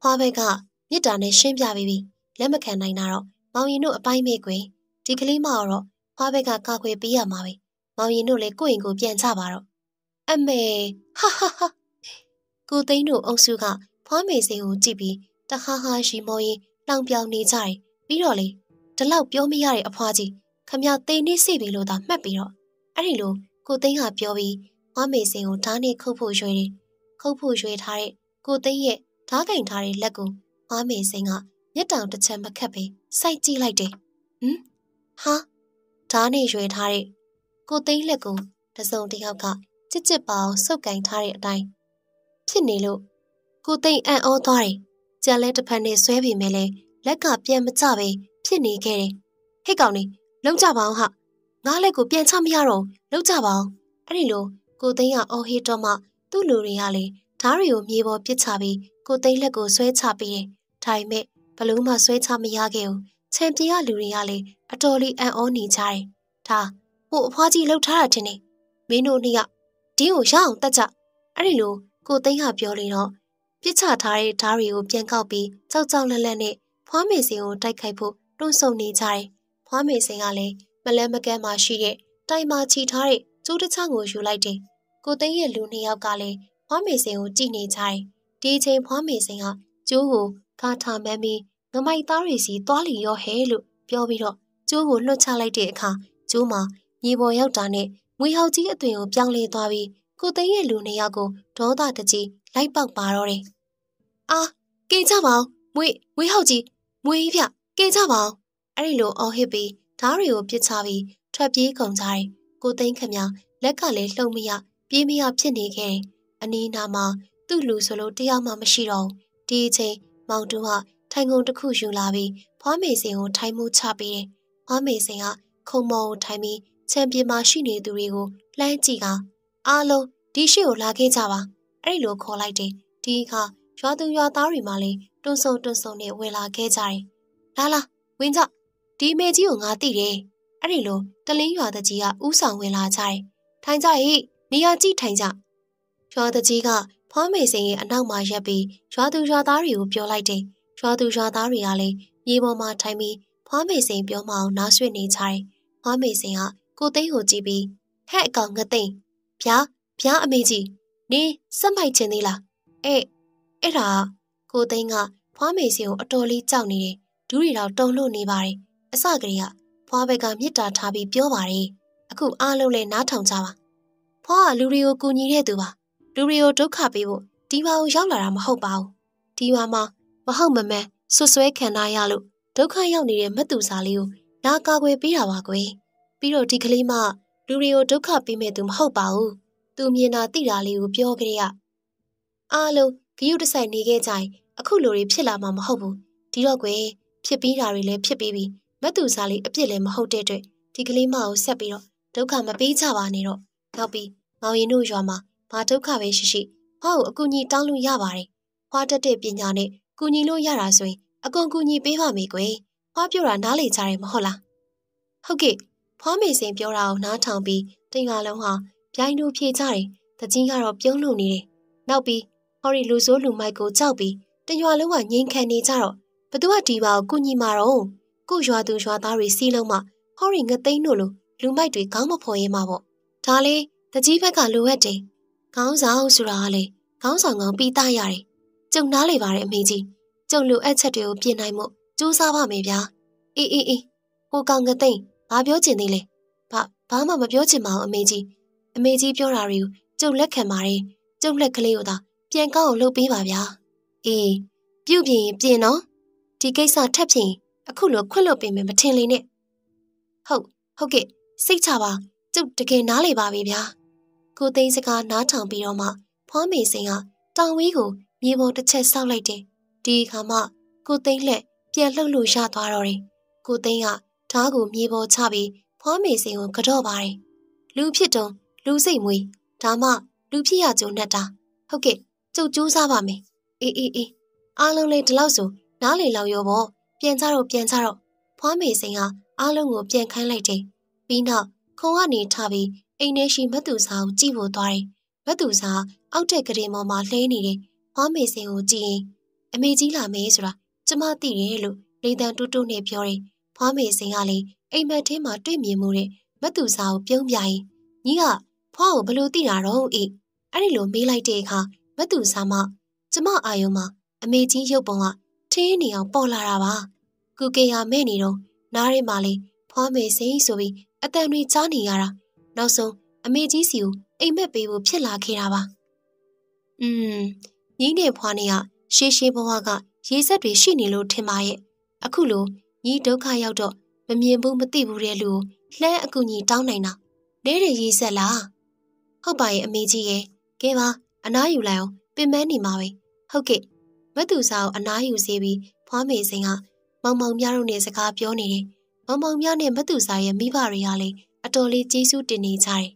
ဖွားဘက်ကမြစ်တာနဲ့ရှင်းပြပြီးပြီလက်မခံနိုင်တာတော့မောင်ရင်တို့အပိုင်းမေ့ကွယ်ဒီကလေးမတော့ဖွားဘက်ကကာကွယ်ပေးရမှာပဲမောင်ရင်တို့လည်းကိုယ့်အိမ်ကိုပြန်ချပါတော့အမေဟာဟာဟာကိုသိန်းတို့အုပ်စုကဖွားမေစိန်ကိုကြည့်ပြီးတခါဟာရှိမောရင်လောင်ပြောင်နေကြတယ်ပြီးတော့လေဒီလောက်ပြောမရတဲ့အဖွားကြီးခမသိနေစီပြီလို့သာမှတ်ပြီးတော့ အဲ့ဒီလိုကိုသိန်းကပြောပြီးဖွားမေစိန်ကိုဓာတ်နဲ့ခုတ်ဖို့ရွှေတယ်ခုတ်ဖို့ရွှေထားတဲ့ကိုသိန်းရဲ့ဓာတ်ကင်ထားတဲ့လက်ကိုဖွားမေစိန်ကမျက်တောင်တစ်ချက်မခတ်ပဲစိုက်ကြည့်လိုက်တယ်ဟမ်ဟာဓာတ်နဲ့ရွှေထားတဲ့ကိုသိန်းလက်ကိုတစုံတစ်ယောက်ကချစ်ချစ်ပါအောင်စုပ်ကင်ထားတဲ့အတိုင်းဖြစ်နေလို့ကိုသိန်းအံ့ဩသွားတယ်။ကြံလဲတစ်ဖက်နဲ့ဆွဲပြီးမဲ့လဲလက်ကပြန်မကျပဲဖြစ်နေခဲ့တယ်။ဟဲ့ကောင်လေးလုံးကြပါအောင်ဟာ ငါလက်ကိုပြန်ချမရတော့လုံးကြပါအောင်အဲ့ဒီလိုကိုသိန်းကအော်ဟေတော့မှသူ့လူတွေကလေဓားတွေကိုမြေပေါ်ပစ်ချပြီးကိုသိန်းလက်ကိုဆွဲချပြီးတယ်။ဒါပေမဲ့ဘလို့မှဆွဲချမရခဲ့ဘူး။ချန်ပီယံလူတွေကလေအတော်လေးအံ့ဩနေကြတယ်။ဒါဟိုအဖွားကြီးလှုပ်ထားတာတင်နေမင်းတို့နှစ်ယောက်ဒီကိုရအောင်တက်ကြအဲ့ဒီလိုကိုသိန်းကပြောလေတော့ပြစ်ချထားတဲ့ဓားတွေကိုပြန်ကောက်ပြီးကြောက်ကြောက်လန့်လန့်နဲ့ဖွားမေစင်ကိုတိုက်ခိုက်ဖို့တွန်းဆုံနေကြတယ်။ဖွားမေစင်ကလည်း မလဲမကန်းမှရှိတဲ့တိုင်မာချီထားတဲ့ကျိုးတစ်ချောင်းကိုယူလိုက်တယ်။ကိုသိန်းရဲ့လူနှစ်ယောက်ကလည်းဖွားမေစင်ကိုကြည့်နေကြတယ်။ဒီအချိန်ဖွားမေစင်ကကျိုးကိုကားထားမှန်းပြီးငမိုက်သားတွေစီသွားလီရောဟဲလို့ပြောပြီးတော့ကျိုးကိုလွှတ်ချလိုက်တဲ့အခါကျိုးမှာမြေပေါ်ရောက်တာနဲ့ငွေဟောက်ကြီးအသွင်ကိုပြောင်းလဲသွားပြီးကိုသိန်းရဲ့လူနှစ်ယောက်ကိုဒေါသတကြီးလိုက်ပေါက်ပါတော့တယ်။အာကေကြပါအောင်မွေမွေဟောက်ကြီးမွေကြီးပြကေကြပါအောင်အဲ့ဒီလိုအော်ဟစ်ပြီး ဓားတွေကိုပစ်ချပြီးထွက်ပြေးကုန်ကြတယ်။ကိုသိန်းခမလက်ကလည်းလှုပ်မရပြေးမရဖြစ်နေခဲ့တယ်။အနီးနားမှာသူ့လူဆိုလို့တယောက်မှမရှိတော့ဘူး။ဒီအချိန်မောင်တူကထိုင်ကုန်တစ်ခုယူလာပြီးဖွားမေစင်ကိုထိုင်မှုချပေးတယ်။ဖွားမေစင်ကခုံမော်ကိုထိုင်ပြီးချန်ပီယံမှာရှိနေသူတွေကိုလှမ်းကြည့်ကအားလုံးဒီရှိကိုလာခဲ့ကြပါအဲ့လိုခေါ်လိုက်တယ်ဒီအခါရွာသူရွာသားတွေမှလည်းတွန်းဆုံတွန်းဆုံနဲ့ဝင်လာခဲ့ကြတယ်လာလာဝင်ကြ ဒီမေကြီးကိုငါသိတယ်အဲ့ဒီလိုတလင်းရွာတကြီးကဥဆောင်ဝင်လာကြတယ်ထိုင်ကြဟိနေရာကြည့်ထိုင်ကြရွာတကြီးကဖွားမေစင်ရဲ့အနောက်မှာရက်ပြီးရွာသူရွာသားတွေကိုပြောလိုက်တယ်ရွာသူရွာသားတွေကလည်းမြေပေါ်မှာထိုင်ပြီးဖွားမေစင်ပြောမအောင်နားဆွေနေကြတယ်ဖွားမေစင်ကကိုသိန်းကိုကြည့်ပြီးဟဲ့အကောင်ငသိန်းဗျာဗျာအမေကြီးနေစက်မိုက်ခြင်းသေးလားအဲ့အဲ့ဒါကိုသိန်းကဖွားမေစီကိုအတော်လေးကြောက်နေတယ်ဒူးရီတော့တုံလို့နေပါတယ် အစကလေးကဖွားဘက်ကမြစ်တာထားပြီးပြောပါတယ်အခုအားလုံးလည်းနားထောင်ကြပါဖွားကလူတွေကိုကူညီတဲ့သူပါလူတွေကိုဒုက္ခပေးဖို့ဒီဘာကိုရောက်လာတာမဟုတ်ပါဘူးဒီဘာမှာမဟုတ်မမဲဆွဆွဲခံထားရလို့ဒုက္ခရောက်နေတဲ့မတူစာလေးကိုလာကာကွယ်ပေးတာပါကွယ်ပြီးတော့ဒီကလေးမလူတွေကိုဒုက္ခပေးမဲ့သူမဟုတ်ပါဘူးသူမြင်တာသိတာလေးကိုပြောကြရအားလုံးဂယုတဆိုင်နေခဲ့ကြရင်အခုလိုတွေဖြစ်လာမှာမဟုတ်ဘူးဒီတော့ကွယ်ဖြစ်ပြီးတာတွေလည်းဖြစ်ပြီးပြီ မတူစားလေးအပြစ်လည်းမဟုတ်တဲ့အတွက်ဒီကလေးမကိုဆက်ပြီးတော့ဒုက္ခမပေးကြပါနဲ့တော့နောက်ပြီးမောင်ရင်တို့ရွာမှာဘာဒုက္ခပဲရှိရှိဟောကိုအကူကြီးတောင်းလို့ရပါတယ်ဟွာတက်တဲ့ပညာနဲ့ကူညီလို့ရတာဆိုရင်အကုန်ကူညီပေးပါမယ်ကွယ်ဟွာပြောတာနားလေကြတယ်မဟုတ်လားဟုတ်ကဲ့ဖွားမေစင်ပြောတာကိုနားထောင်ပြီးတင်ရွာလုံးဟာပြိုင်တူဖြေကြတယ်။တကြီးကတော့ပြုံးလို့နေတယ်။နောက်ပြီးဟော်ရီလူဆိုးလူမိုက်ကိုကြောက်ပြီးတရွာလုံးကငိမ့်ခံနေကြတော့ဘသူကဒီပါကိုကုညီမာတော့ ကိုရွာသူရွာသားတွေစီးလုံးမှဟော်ရီငသိန်းတို့လိုလူမိုက်တွေခေါင်းမဖော်ရဲမှာပေါ့ဒါလေတကြီးဘက်ကလိုအပ်တယ်ခေါင်းဆောင်ဆိုတာကလေခေါင်းဆောင်ကောင်ပြီးသားရတယ်ကျုံနားလေပါတယ်အမေကြီးကျုံလိုအပ်ချက်တွေကိုပြင်နိုင်မှုစူးစမ်းပါမယ်ဗျာအေးအေးအေးဟိုကောင်ကသိမ့်ဘာပြောချင်သေးလဲဘာဘာမှမပြောချင်ပါဘူးအမေကြီးအမေကြီးပြောတာတွေကိုကျုံလက်ခံပါတယ်ကျုံလက်ကလေးကိုသာပြန်ကောက်အောင်လုပ်ပေးပါဗျာအေးပြုတ်ပြင်ပြင်နော်ဒီကိစ္စထပ်ပြင် အခုလိုခွင့်လွတ်ပေးမယ်မထင်လေနဲ့ဟုတ်ဟုတ်ကဲ့စိတ်ချပါကျုပ်တကယ်နားလေပါပြီဗျာကိုသိန်းစကားနားထောင်ပြီးတော့မှဖွားမေစိန်ကတောင်ဝီးကိုမြေပေါ်တစ်ချက်ဆောက်လိုက်တယ်ဒီအခါမှကိုသိန်းလက်ပြန်လှုပ်လို့ရသွားတော့တယ်ကိုသိန်းကဓားကိုမြေပေါ်ချပြီးဖွားမေစိန်ကိုကြော့ပါတယ်လူဖြစ်တုံလူစိတ်မွေးဒါမှလူဖြစ်ရကြုံနဲ့တာဟုတ်ကဲ့ကျုပ်ကြိုးစားပါမယ်အေးအေးအေးအားလုံးလေးဒီလောက်ဆိုနားလေလောက်ရောပေါ့ ပြန်ကြတော့ပြန်ကြတော့ဖွားမေစိန်ကအားလုံးကိုပြန်ခိုင်းလိုက်တယ်ပြီးနောက်ခုံကနေထပြီးအိမ်ထဲရှိမတ်သူစာကိုကြည့်ဖို့သွားတယ်မတ်သူစာအောက်ထက်ကလေးပေါ်မှာလှဲနေတယ်ဖွားမေစိန်ကိုကြည့်ရင်အမေကြီးလာမယ်ဆိုတာကျမသိတယ်လို့လေတံတူးတူးနဲ့ပြောတယ်ဖွားမေစိန်ကလည်းအိမ်မက်ထဲမှာတွေ့မြင်မှုတဲ့မတ်သူစာကိုပြုံးပြရင်ညီကဖွားကိုဘလို့သိတာတော့အေးအဲ့ဒီလိုမေးလိုက်တဲ့အခါမတ်သူစာမကျမအာယုံမှာအမေကြီးရုပ်ပုံကထင်းနေအောင်ပေါ်လာတာပါ ကုကေယာမဲ့နေတော့နားရဲမှာလေးဖွားမေစိန်ဆိုပြီးအတန်တွေကြားနေရတာနောက်ဆုံးအမေကြီးစီကိုအိမ်မက်ပေးဖို့ဖြစ်လာခဲ့တာပါอืมညီးနေဖွားနေကရှေးရှေးဘဝကရေစက်တွေရှိနေလို့ထင်ပါရဲ့အခုလိုညီးဒုက္ခရောက်တော့မမြင်ဘူးမသိဘူးတဲ့လူကိုလှမ်းအကူကြီးတောင်းနိုင်တာလဲတဲ့ရေစက်လားဟုတ်ပါရဲ့အမေကြီးရဲ့ကဲပါအနားယူလိုက်အောင်ပင်မနေမှာပဲဟုတ်ကဲ့မတူစာကိုအနားယူစေပြီးဖွားမေစိန်က မောင်မောင်မြတို့နဲ့စကားပြောနေတယ်မောင်မောင်မြနဲ့မတူစာရဲ့မိဘတွေကလည်းအတော်လေးကျေးဇူးတင်နေကြတယ်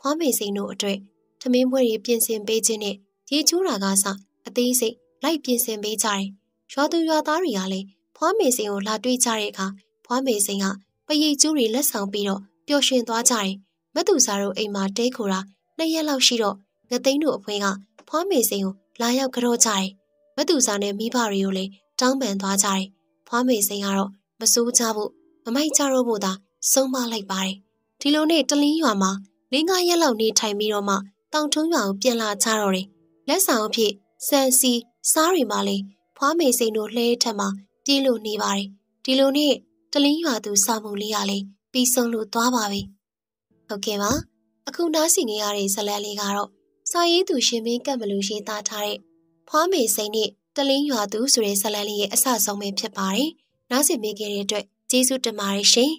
ဖွားမေစိန်တို့အတွက်ထမင်းပွဲတွေပြင်ဆင်ပေးခြင်းနဲ့ရေချိုးတာကစအသေးစိတ်လိုက်ပြင်ဆင်ပေးကြတယ်ရွာသူရွာသားတွေကလည်းဖွားမေစိန်ကိုလာတွေ့ကြတဲ့အခါဖွားမေစိန်ကပရိတ်ကျူးတွေလက်ဆောင်ပြီးတော့ပျော်ရွှင်သွားကြတယ်မတူစာတို့အိမ်မှာတဲခိုတာနှစ်ရက်လောက်ရှိတော့ငသိန်းတို့အဖွဲကဖွားမေစိန်ကိုလာရောက်ကြော့ကြတယ်မတူစာနဲ့မိဘတွေကိုလည်းတောင်းပန်သွားကြတယ် ဖွားမေစိန်ကတော့မစိုးကြဖို့မမိုက်ကြတော့ဖို့သာဆုံးမလိုက်ပါတယ်ဒီလိုနဲ့တလင်းရွာမှာ၄၅ရက်လောက်နေထိုင်ပြီးတော့မှတောင်ထုံးရွာကိုပြန်လာကြတော့တယ်လက်ဆောင်အဖြစ်စံစီစားတွေမှလည်းဖွားမေစိန်တို့လှဲထက်မှပြေးလို့နေပါတယ်ဒီလိုနဲ့တလင်းရွာသူစာမှုလေးကလည်းပြီးဆုံးလို့သွားပါပြီဟုတ်ကဲ့ပါအခုနားစီနေရတဲ့ဇလန်လေးကတော့စာရေးသူရှင်မင်းကပ်မလို့ရေးသားထားတဲ့ဖွားမေစိန်နဲ့ တလင်းရွာသူဆိုတဲ့ဇလန်လေးရဲ့အဆဆုံးပဲဖြစ်ပါတယ်နားဆင်မိခဲ့တဲ့အတွက်ကျေးဇူးတင်ပါတယ်ရှင်